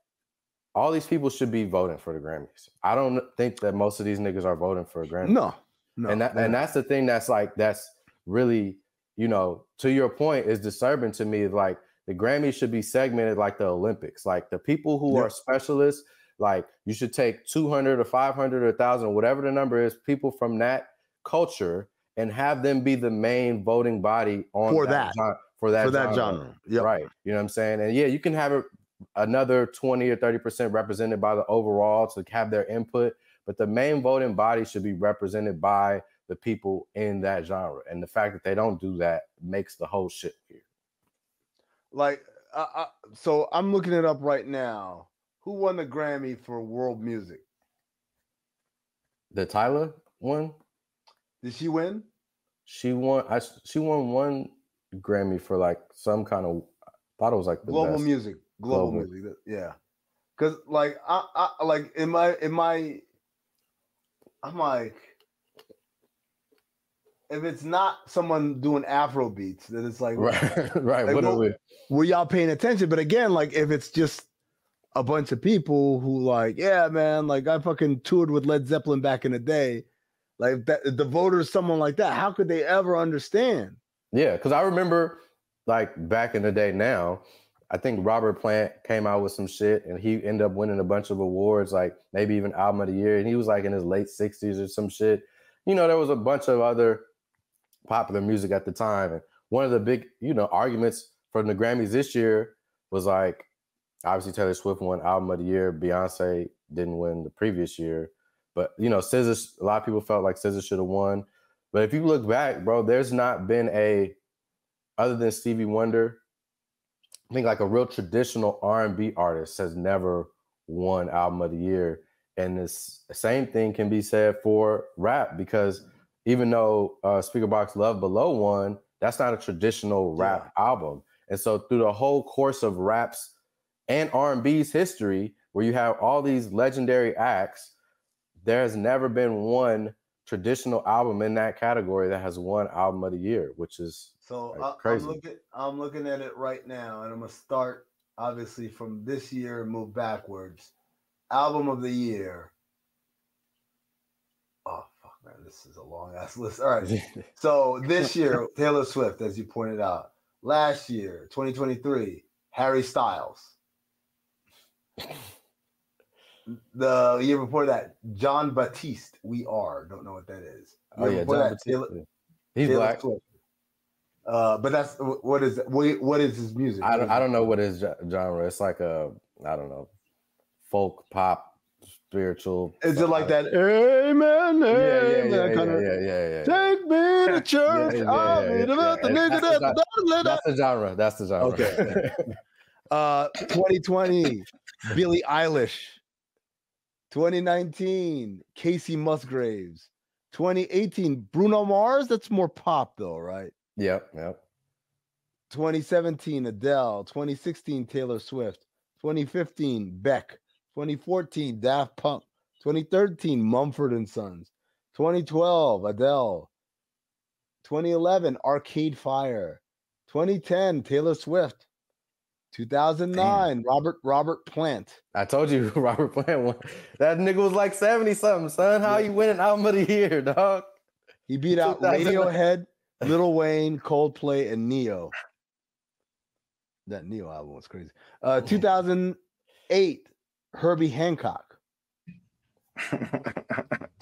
all these people should be voting for the Grammys. I don't think that most of these niggas are voting for a Grammy. No, no, and that, they're and that's the thing that's like that's really you know to your point is disturbing to me like the grammys should be segmented like the olympics like the people who Yep. are specialists like you should take 200 or 500 or 1000 whatever the number is people from that culture and have them be the main voting body on For that. gen- for that for that genre. genre. Yep. Right. You know what I'm saying? And yeah, you can have it another 20 or 30% represented by the overall to have their input, but the main voting body should be represented by the people in that genre. And the fact that they don't do that makes the whole shit weird. Like, uh, uh, so I'm looking it up right now. Who won the Grammy for world music? The Tyler one, Did she win? she won I she won one Grammy for like some kind of I thought it was like the global best. music. Global, Global. music. Yeah. Cause like I, I like in my in my I'm like if it's not someone doing Afro beats, then it's like Right, (laughs) (laughs) right. Like, what are we? were y'all paying attention? But again, like if it's just a bunch of people who like, yeah, man, like I fucking toured with Led Zeppelin back in the day, like that the voters, someone like that, how could they ever understand? Yeah, because I remember like back in the day now, I think Robert Plant came out with some shit and he ended up winning a bunch of awards, like maybe even album of the year. And he was like in his late 60s or some shit. You know, there was a bunch of other popular music at the time. And one of the big, you know, arguments from the Grammys this year was like obviously Taylor Swift won album of the year, Beyonce didn't win the previous year. But you know, Scissors, a lot of people felt like Scissors should have won. But if you look back, bro, there's not been a other than Stevie Wonder, I think like a real traditional R&B artist has never won album of the year. And this same thing can be said for rap because even though uh, Speakerboxxx Love Below won, that's not a traditional rap album. And so through the whole course of raps and R&B's history, where you have all these legendary acts, there's never been one traditional album in that category that has won album of the year, which is So Like, I, I'm crazy. looking, I'm looking at it right now, and I'm gonna start obviously from this year and move backwards. Album of the year. Oh fuck, man, this is a long ass (laughs) list. All right, (laughs) so this year Taylor Swift, as you pointed out. Last year, 2023, Harry Styles. (laughs) The year before that, Jon Batiste. We are. Don't know what that is. oh yeah, John that, Taylor- He's Taylor black. Swift. Uh, but that's what is what, what is his music? I don't, I don't know what his genre. It's like a I don't know, folk pop, spiritual. Is it like that? Amen. Yeah, yeah, yeah. Take me to (laughs) church. yeah, I'll yeah, the yeah. That's the- That's the genre. That's the genre. Okay. (laughs) Uh, 2020, Billie Eilish. 2019, Kacey Musgraves. 2018, Bruno Mars. That's more pop though, right? yep, yep. 2017, Adele. 2016, Taylor Swift. 2015, Beck. 2014, Daft Punk. 2013, Mumford and Sons. 2012, Adele. 2011, Arcade Fire. 2010, Taylor Swift. 2009, Robert Robert Plant. I told you, (laughs) Robert Plant won. That nigga was like seventy something, son. How Yeah. you winning album of the year, dog? He beat out (laughs) Radiohead, (laughs) Lil Wayne, Coldplay, and Ne-Yo. That Ne-Yo album was crazy. Uh, 2008, Herbie Hancock.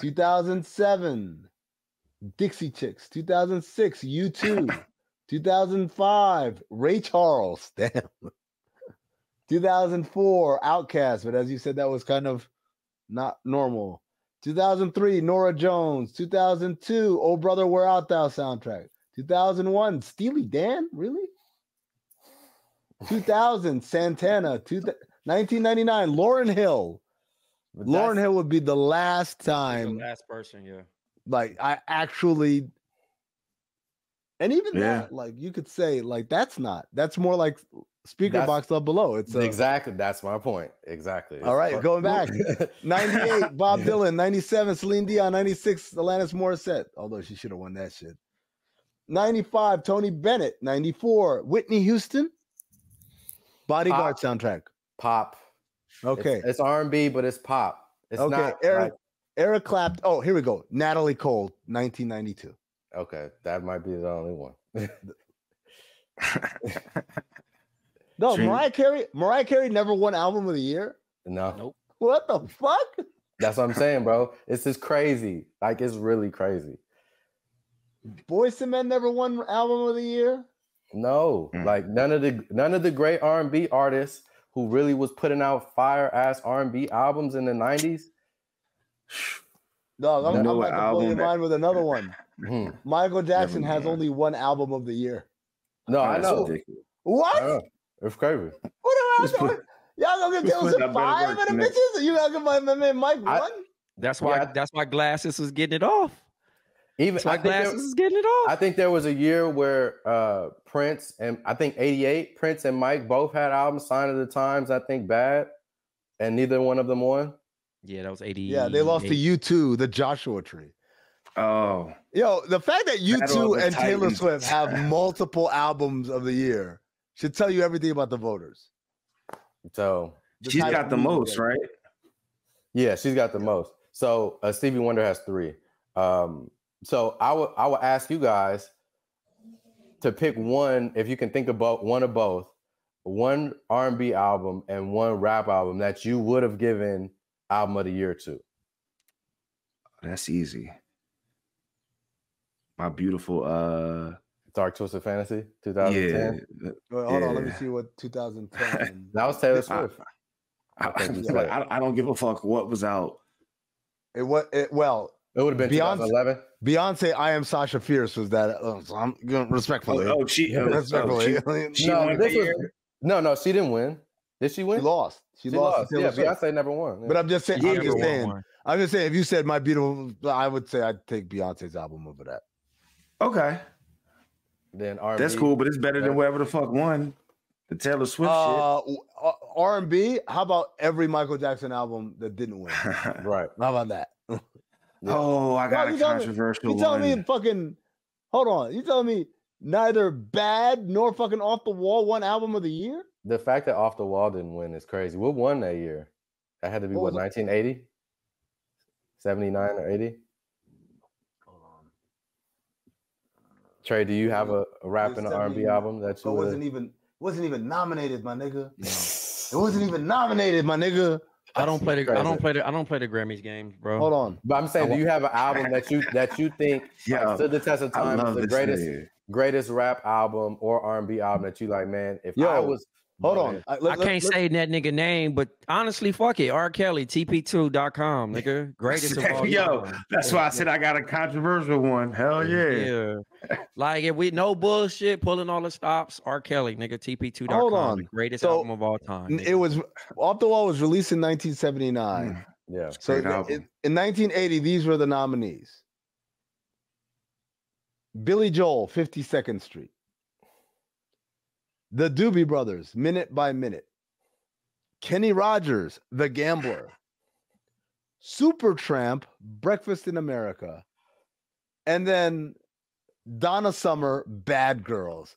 2007, Dixie Chicks. 2006, U2. 2005, Ray Charles. Damn. 2004, OutKast. But as you said, that was kind of not normal. 2003, Norah Jones. 2002, Oh Brother, Where Art Thou soundtrack. 2001, Steely Dan. Really? 2000, Santana. Two, 1999, Lauryn Hill. Lauryn Hill would be the last The time last person, yeah. like I actually and even Yeah. that, like you could say, like that's not that's more like speaker That's- box up below. It's a, exactly. That's my point. Exactly. All right, going back. (laughs) 98, Bob Dylan, 97, Celine Dion, 96, Alanis Morissette, although she should have won that shit. 95, Tony Bennett, 94, Whitney Houston, Bodyguard soundtrack. Pop Okay. It's, it's R&B, but it's pop. It's okay. not Eric Eric Clapton. Oh, here we go. Natalie Cole, 1992. Okay, that might be the only one. (laughs) No, Dream- Mariah Carey. Mariah Carey never won album of the year. no, Nope. What the fuck? that's what I'm saying, bro. It's just crazy. Like it's really crazy. Boyz II Men never won album of the year. No, Mm. like none of the none of the great R&B artists who really was putting out fire ass R&B albums in the 90s. Dog, I'm, You know I'm what about to blow your mind with another one. Hmm. Michael Jackson has only one album of the year. No, I know. ridiculous. What? I know. It's crazy. What am Just I doing? put- Y'all gonna get just Taylor put Swift that better five work of the in it. bitches? You gonna give my, my man Mike I- one? That's why. Yeah. That's why Glasses was getting it off. Even That's I why think, there, Glasses is getting it off. I think there was a year where uh Prince and I think 88, Prince and Mike both had albums signed at the times, I think bad, and neither one of them won. Yeah, that was eighty. Yeah, they lost to U2, the Joshua Tree. Oh, Yo, the fact that you two of the and Taylor Swift have (laughs) multiple albums of the year should tell you everything about the voters. So The she's type got the most, they- right? yeah, she's got the most. So uh, Stevie Wonder has three. Um, so I would I would ask you guys to pick one if you can think about one of both, one R&B album and one rap album that you would have given album of the year to. That's easy. My beautiful uh Dark Twisted Fantasy, yeah. 2010. Wait, hold on, let me see what 2010. (laughs) That was Taylor I- Swift. I, I think you like, said. I, I don't give a fuck what was out. it what it well, It would have been Beyonce- 2011. Beyonce, I am Sasha Fierce was that. Uh, so I'm going Oh, respectfully. oh, she, oh, oh, respectfully. she, she No, this was- No, no, she didn't win. Did she She win? lost. She, lost. to Yeah, Taylor Swift. Beyonce never won. But I'm just saying. Yeah, I'm just but- saying. I'm just saying. If you said my beautiful, I would say I'd take Beyonce's album over that. Okay, then R&B. that's cool, but it's better than whatever the fuck won. The Taylor Swift Uh, R and B. How about every Michael Jackson album that didn't win? (laughs) Right. How about that? (laughs) oh, I got you a telling me- controversial You telling me fucking? Hold on. You telling me neither bad nor fucking off the wall one album of the year? The fact that Off the Wall didn't win is crazy. What won that year? That had to be What what, 1980? 79 or 80? Hold on. Trey, do you have a, a rap It's and an R&B album that It you wasn't would? even wasn't even nominated, my nigga. (laughs) It wasn't even nominated, my nigga. I don't play the. I don't play the. I don't play the Grammys games, bro. Hold on. But I'm saying, do you have an album that you that you think (laughs) Yeah, like, stood the test of time as love the greatest nigga. greatest rap album or R&B album that you like, man? If I was Hold on. man. I, I let- let- can't let- say that nigga name, but honestly, fuck it. R. Kelly, TP2.com, (laughs) nigga. Greatest of (laughs) all Yo, time. that's why I said I got a controversial one. Hell yeah. Yeah. (laughs) Like if we no bullshit, pulling all the stops, R. Kelly, nigga, TP2.com. Hold on. The greatest So, album of all time. It was Off the Wall was released in 1979. Mm, yeah. So Great th- in, in 1980, these were the nominees: Billy Joel, 52nd Street; The Doobie Brothers, Minute by Minute; Kenny Rogers, The Gambler; Supertramp, Breakfast in America; and then Donna Summer, Bad Girls.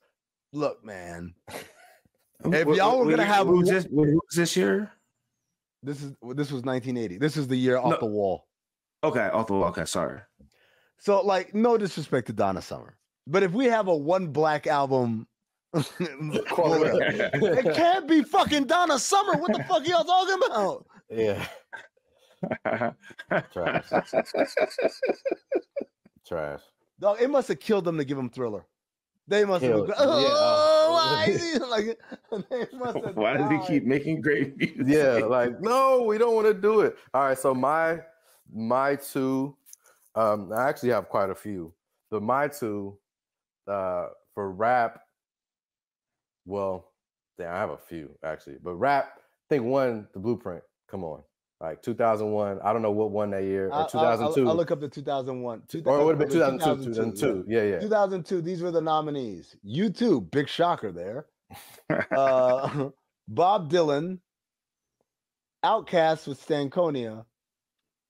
Look, man, (laughs) If y'all were gonna have one- this, this year? this is this was 1980. This is the year Off No. the Wall. Okay, off the wall. okay, sorry. So, like, no disrespect to Donna Summer, but if we have a one black album, (laughs) it can't be fucking Donna Summer. What the fuck are y'all talking about? Yeah. (laughs) Trash. Trash. Dog, it must have killed them to give him Thriller. They must have. Been, (laughs) oh, uh, why is he like? They must have Why does he keep making great music? Yeah, like no, we don't want to do it. All right, so my my two, um, I actually have quite a few, but my two, uh, for rap. Well, yeah, I have a few actually, but rap. I think one, the Blueprint. Come on, like 2001. I don't know what one that year I- I- or 2002, I'll, I'll look up the 2001. or it would have been uh, 2002. 2002. Yeah, yeah. 2002. These were the nominees. U2. Big shocker there. uh, (laughs) (laughs) Bob Dylan, OutKast with Stankonia,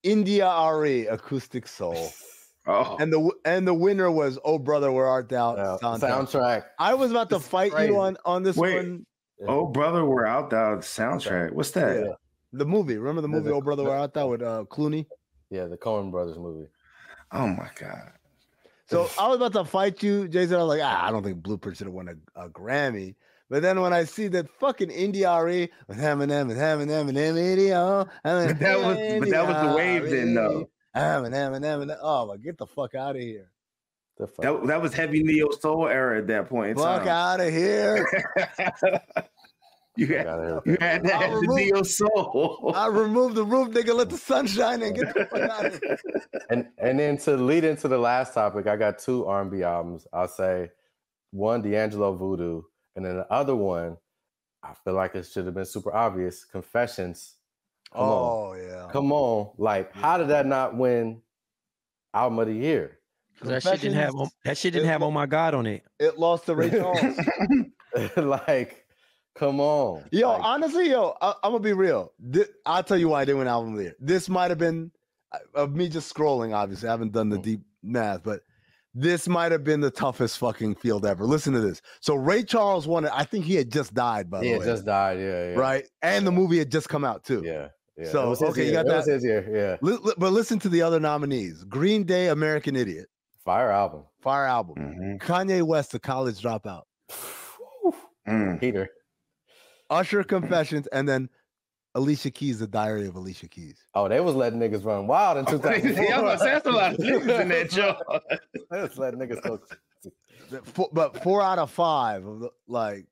India.Arie Acoustic Soul, (laughs) oh, and the and the winner was Oh Brother Where Art Thou Uh, soundtrack. soundtrack. I was about to It's fight crazy. you on on this Wait. one. oh, brother, we're out the soundtrack. What's that? Yeah. The movie. Remember the There's movie a- Oh Brother Where Art Thou with uh, Clooney? Yeah, the Coen Brothers movie. Oh my god. So I was about to fight you, Jason. I was like, ah, I don't think Blueprint should have won a, a Grammy. But then when I see that fucking Indie NDRE with Eminem and Eminem and Eminem and Eminem, (laughs) But that was but that was the wave then though. Eminem and Eminem. Oh, my, get the fuck out of here. The fuck? That, that was heavy neo soul era at that point. in Fuck out of here. (laughs) you Fuck had you had that I'll the neo soul. I removed the roof, nigga. Let the sun shine and get the fuck out of here. (laughs) and and then to lead into the last topic, I got two R&B albums. I'll say one D'Angelo Voodoo, and then the other one, I feel like it should have been super obvious. Confessions. Come on, Oh, yeah. come on! Like, how did that not win album of the year? 'Cause That shit didn't have on, that shit didn't it have lo- on my God on it. It lost to Ray Charles. (laughs) like, come on! Yo, Like, honestly, yo, I, I'm gonna be real. Thi- I'll tell you why I didn't win album of the year. This might have been uh, of me just scrolling. Obviously, I haven't done the Mm. deep math, but this might have been the toughest fucking field ever. Listen to this. So Ray Charles won it. I think he had just died, by he the had way, just died. Yeah, yeah. right? And the movie had just come out too. Yeah. Yeah. So, It was his okay, you year. got It was that. his year. Yeah. Li- li- but listen to the other nominees: Green Day, American Idiot, Fire album. Fire Album, Mhm. Kanye West, The College Dropout, (sighs) Mm. Heater. Usher, (clears throat) Confessions, and then Alicia Keys, The Diary of Alicia Keys. Oh, they was letting niggas run wild in (laughs) 2004. Yeah, I was gonna that's a lot of niggas in that (laughs) joint. They was letting niggas go. (laughs) Four- but four out of five of the, like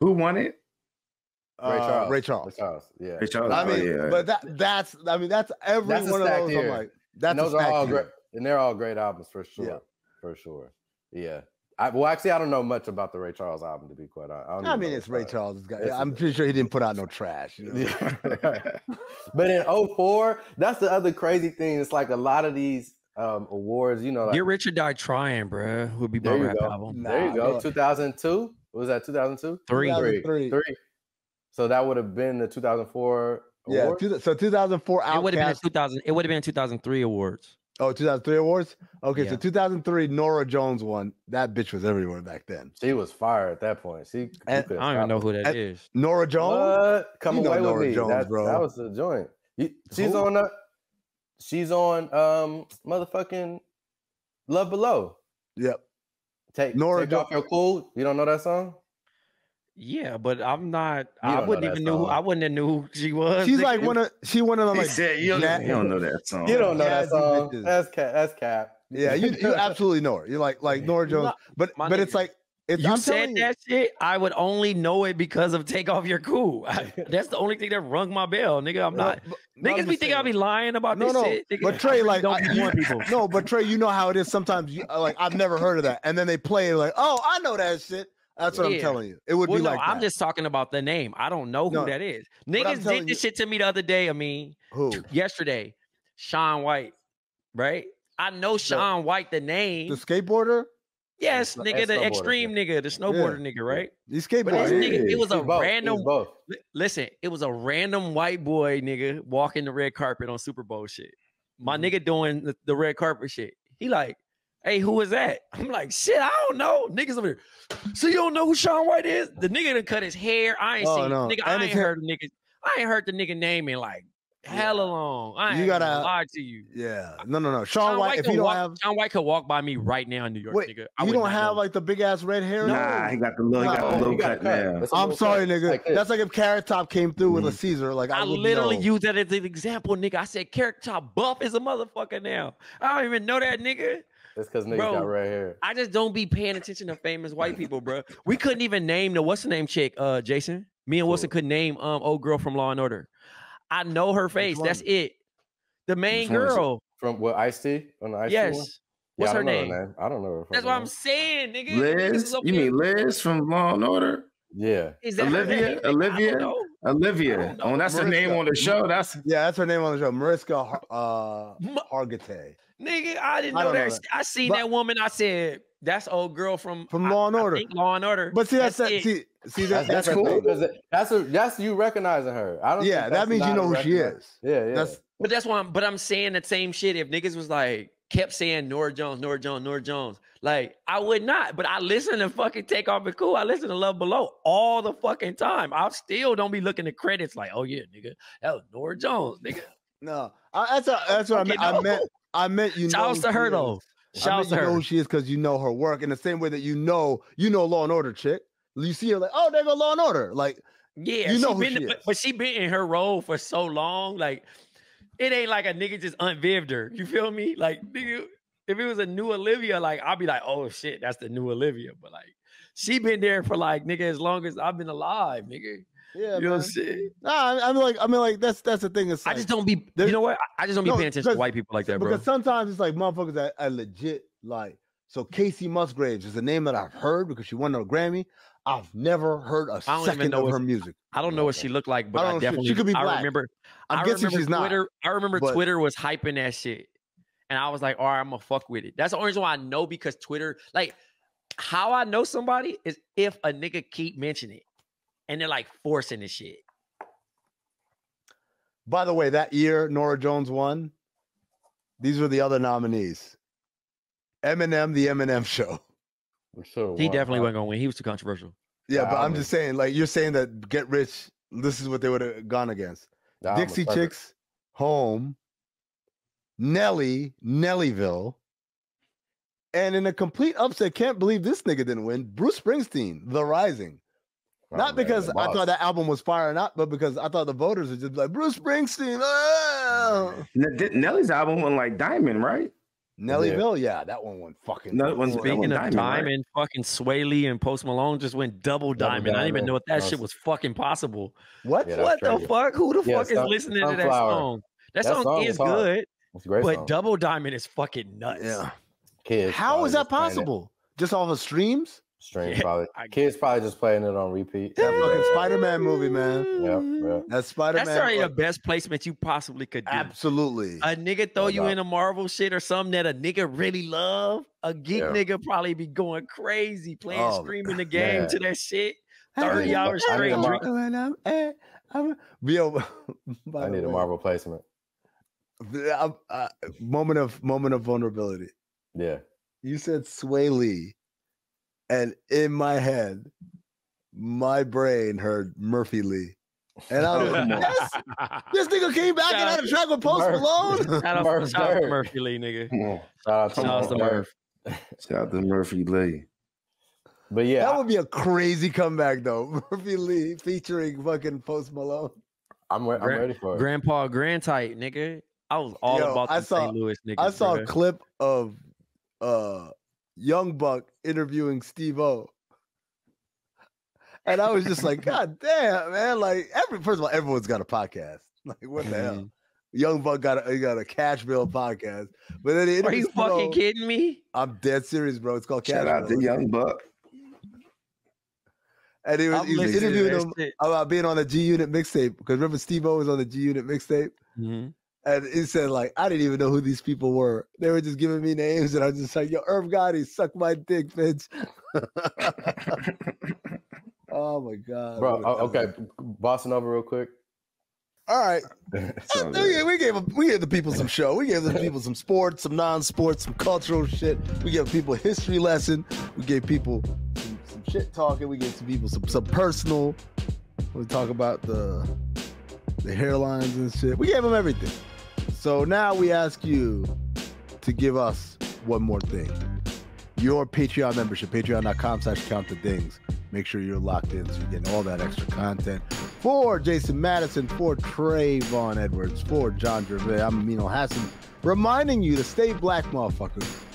Who won it? Ray uh, Charles. Ray Charles. Ray Charles. Yeah. Ray Charles. I Oh, mean, yeah. but that that's I mean that's every That's one of those. year. I'm like that's those are all year. great, and they're all great albums for sure. Yeah. For sure. Yeah. I, well, actually, I don't know much about the Ray Charles album to be quite honest. don't I mean, it's Ray style. Charles. Guy. It's- I'm pretty sure he didn't put out no trash. You know? Yeah. (laughs) but in 04, that's the other crazy thing. It's like a lot of these um, awards, you know, like, Get Rich or Die Trying, bruh, would be my There you rap go. album. there you go. look. 2002. What was that? 2002? Three. 2003. Three. So that would have been the 2004 Yeah. award? two- so 2004 It would have been a 2000. It would have been 2003 awards. Oh, 2003 awards. Okay, so 2003 Norah Jones won. That bitch was everywhere back then. She was fired at that point. She, And- I don't even know who that And- is. Norah Jones. What? Come You know away with Nora me. Jones, that, bro. that was the joint. She's Who? on. Uh, she's on. Um, motherfucking Love Below. Yep. Take Nora take Jo- off your cool. You don't know that song? Yeah, but I'm not. You I don't know wouldn't even know. Who. I wouldn't have knew who she was. She's like (laughs) one of she one of them He like said, you, don't, you don't know that song. You don't know that song. That's cap. That's cap. yeah you you absolutely know her. You're like like Norah Jones, but my but it's like it's you I'm said telling you, that shit, I would only know it because of Take Off Your Cool. (laughs) I- that's the only thing that rung my bell, nigga. I'm not. but- no, I'm Niggas be just thinking I saying. be lying about No, this no, shit. nigga. but (laughs) Trey, like, don't I- be you- people. No, but Trey, you know how it is. Sometimes, you, like I've never heard of that, and then they play it like, "Oh, I know that shit." That's what I'm telling you. It would Well, be no, like I'm that. just talking about the name. I don't know who No, that is. Niggas telling did you- this shit to me the other day. I mean, who. (tsk) yesterday, Shaun White, right? I know Shaun White, the name. The skateboarder. yes, sno- nigga, the snowboarder, extreme nigga, the snowboarder nigga, right? He's But this skateboarder. nigga, it was a He's both. Random. both. Listen, it was a random white boy nigga walking the red carpet on Super Bowl shit. My Mhm. nigga doing the, the red carpet shit. He like, hey, who is that? (laughs) I'm like, shit, I don't know. Niggas over here. So you don't know who Shaun White is? The nigga done cut his hair. I ain't Oh, seen no. nigga. And I ain't heard the nigga. I ain't heard the nigga name in like hella long. I ain't You gotta gotta- lie to you. Yeah. No, no, no. Sean, White. If could you don't walk, have, Shaun White could walk by me right now in New York, wait, nigga. I you don't have know. like the big ass red hair. Nah, he got the little, he got No, the he little got cut cut. now. It's a I'm sorry, cut nigga. like. That's like if Carrot Top came through with a Mhm. Caesar. Like I, I literally know. used that as an example, nigga. I said Carrot Top Buff is a motherfucker now. I don't even know that nigga. It's because niggas Bro. got red hair. I just don't be paying attention to famous white people, bro. We couldn't even name the what's the name chick, uh, Jason. Me and Wilson Who? could name um old girl from Law and Order. I know her face. That's it. The main Which one is it? girl. From what Ice T on the Ice T Yes. one? What's I her don't know name? I don't know her. That's fucking what I'm saying, nigga. Liz, is you mean Liz from Law and Order? Yeah. Is that her Olivia? I don't Olivia? know. Olivia. Oh, that's the name on the show. That's Yeah, that's her name on the show. Mariska uh, M- Hargitay. Nigga, I didn't know don't know that. that. I seen But- that woman. I said, "That's old girl from From I- Law and I Order. think Law and Order." But see, that's, that. See, see that, That's, that's, that's cool. though, 'cause it- That's a, that's you recognizing her. I don't. Yeah, think that means you know who she is. Yeah, yeah. That's But that's why. I'm, but I'm saying the same shit. If niggas was like, kept saying Norah Jones, Norah Jones, Norah Jones. Like I would not, but I listen to fucking Take Off and Cool. I listen to Love Below all the fucking time. I still don't be looking at credits like, oh yeah, nigga, that was Norah Jones, nigga. No, I, that's a, that's what I meant. I meant I meant you know. Shouts to her though. Shouts to you know who she is because you know her work in the same way that you know you know Law and Order chick. You see her like, oh, there go Law and Order. Like, Yeah, You know been, she but, but she been in her role for so long. Like, it ain't like a nigga just unvived her. You feel me? Like, nigga, if it was a new Olivia, like I'll be like, oh shit, that's the new Olivia. But like, she been there for like nigga as long as I've been alive, nigga. Yeah, you know man. what I'm saying? Nah, I, I mean like I mean like that's that's the thing. It's I just don't be. there- You know what? I just don't be No, paying attention to white people like that, bro. because sometimes it's like motherfuckers that are legit like so Kacey Musgraves is a name that I've heard because she won a Grammy. I've never heard a I don't even second know of her music. I don't know what she looked like, but I I, know, she- definitely. could be I remember. I'm I guessing remember she's not. Twitter. I remember but- Twitter was hyping that shit, and I was like, "All right, I'm gonna fuck with it." That's the only reason why I know because Twitter, like, how I know somebody is if a nigga keep mentioning it, and they're like forcing the shit. By the way, that year Norah Jones won. These were the other nominees. Eminem, the Eminem Show. I'm sure He one- definitely wasn't gonna win. He was too controversial. Yeah, The but I'm album. just saying, like you're saying that Get Rich. This is what they would have gone against. the album was Dixie. Chicks, Home, Nelly, Nellyville, and in a complete upset, can't believe this nigga didn't win. Bruce Springsteen, The Rising. Not because I thought that album was fire, or not, but because I thought the voters were just like Bruce Springsteen. Oh. Nelly's album won like Diamond, right? Nellyville, yeah, that one went fucking. No, it wasn't- that Speaking one of Diamond, Diamond, right? fucking Swae Lee and Post Malone just went double diamond. I didn't even know what that That shit was- was fucking possible. What? Yeah, what the crazy. fuck? Who the Yeah, fuck is Sun- listening to that song? That, That song, song is is good, It's a great but song. double diamond is fucking nuts. Yeah. Kids How probably is that just playing it. possible? Just off of streams? Streams Yeah, probably. I Kids probably just playing it on repeat. That fucking. Spider-Man movie, man. Yep, yep. That's Spider-Man. That's already the best placement you possibly could do. Absolutely. A nigga throw No you doubt. in a Marvel shit or something that a nigga really love. A geek Yeah. nigga probably be going crazy playing, Oh, streaming the game man. to that shit. I 30 need a- hours I need straight. a Mar- drink- When I'm, eh, I'm, Yo, (laughs) I the need a Marvel placement. I'm- uh, moment of moment of vulnerability. Yeah. You said Swae Lee, and in my head, my brain heard Murphy Lee, and I was like, (laughs) yes, this nigga came back and had a track with Post Murph. Malone. Shout out, Murph shout out to Murphy Lee, nigga. Come. Shout out to, Shout out to Murph. Murph. Shout out to Murphy Lee. But yeah, That would be a crazy comeback, though. (laughs) Murphy Lee featuring fucking Post Malone. I'm, re- I'm Gra- ready for it. Grandpa Grand Type, nigga. I was all Yo, about I the saw- St. Louis niggas. I saw a clip of uh Young Buck interviewing Steve O. And I was just like, (laughs) God damn, man. Like every first of all, everyone's got a podcast. (laughs) Like, what the hell? Mhm. Young Buck got a he got a Cashville podcast. But then he Are you fucking kidding me? I'm dead serious, bro. It's called Shout out to Young Buck. And he was, I'm he was interviewing him shit. about being on the G Unit mixtape. Because remember Steve O was on the G Unit mixtape? Mhm. And he said, like, I didn't even know who these people were. They were just giving me names, and I was just like, yo, Irv Gotti, suck my dick, bitch. (laughs) oh my god. Bro, what oh, okay. time. Bossing over real quick. All right. (laughs) So Oh, yeah, we gave we gave the people some show. We gave the people some sports, some non-sports, some cultural shit. We gave people a history lesson. We gave people some, some shit talking. We gave some people some some personal. We talk about the the hairlines and shit. We gave them everything. So now we ask you to give us one more thing. Your Patreon membership, patreon.com slash count the dings. Make sure you're locked in so you're getting all that extra content. For Jason Madison, for Trayvon Edwards, for John Gervais, I'm Amin Elhassan, reminding you to stay black, motherfuckers.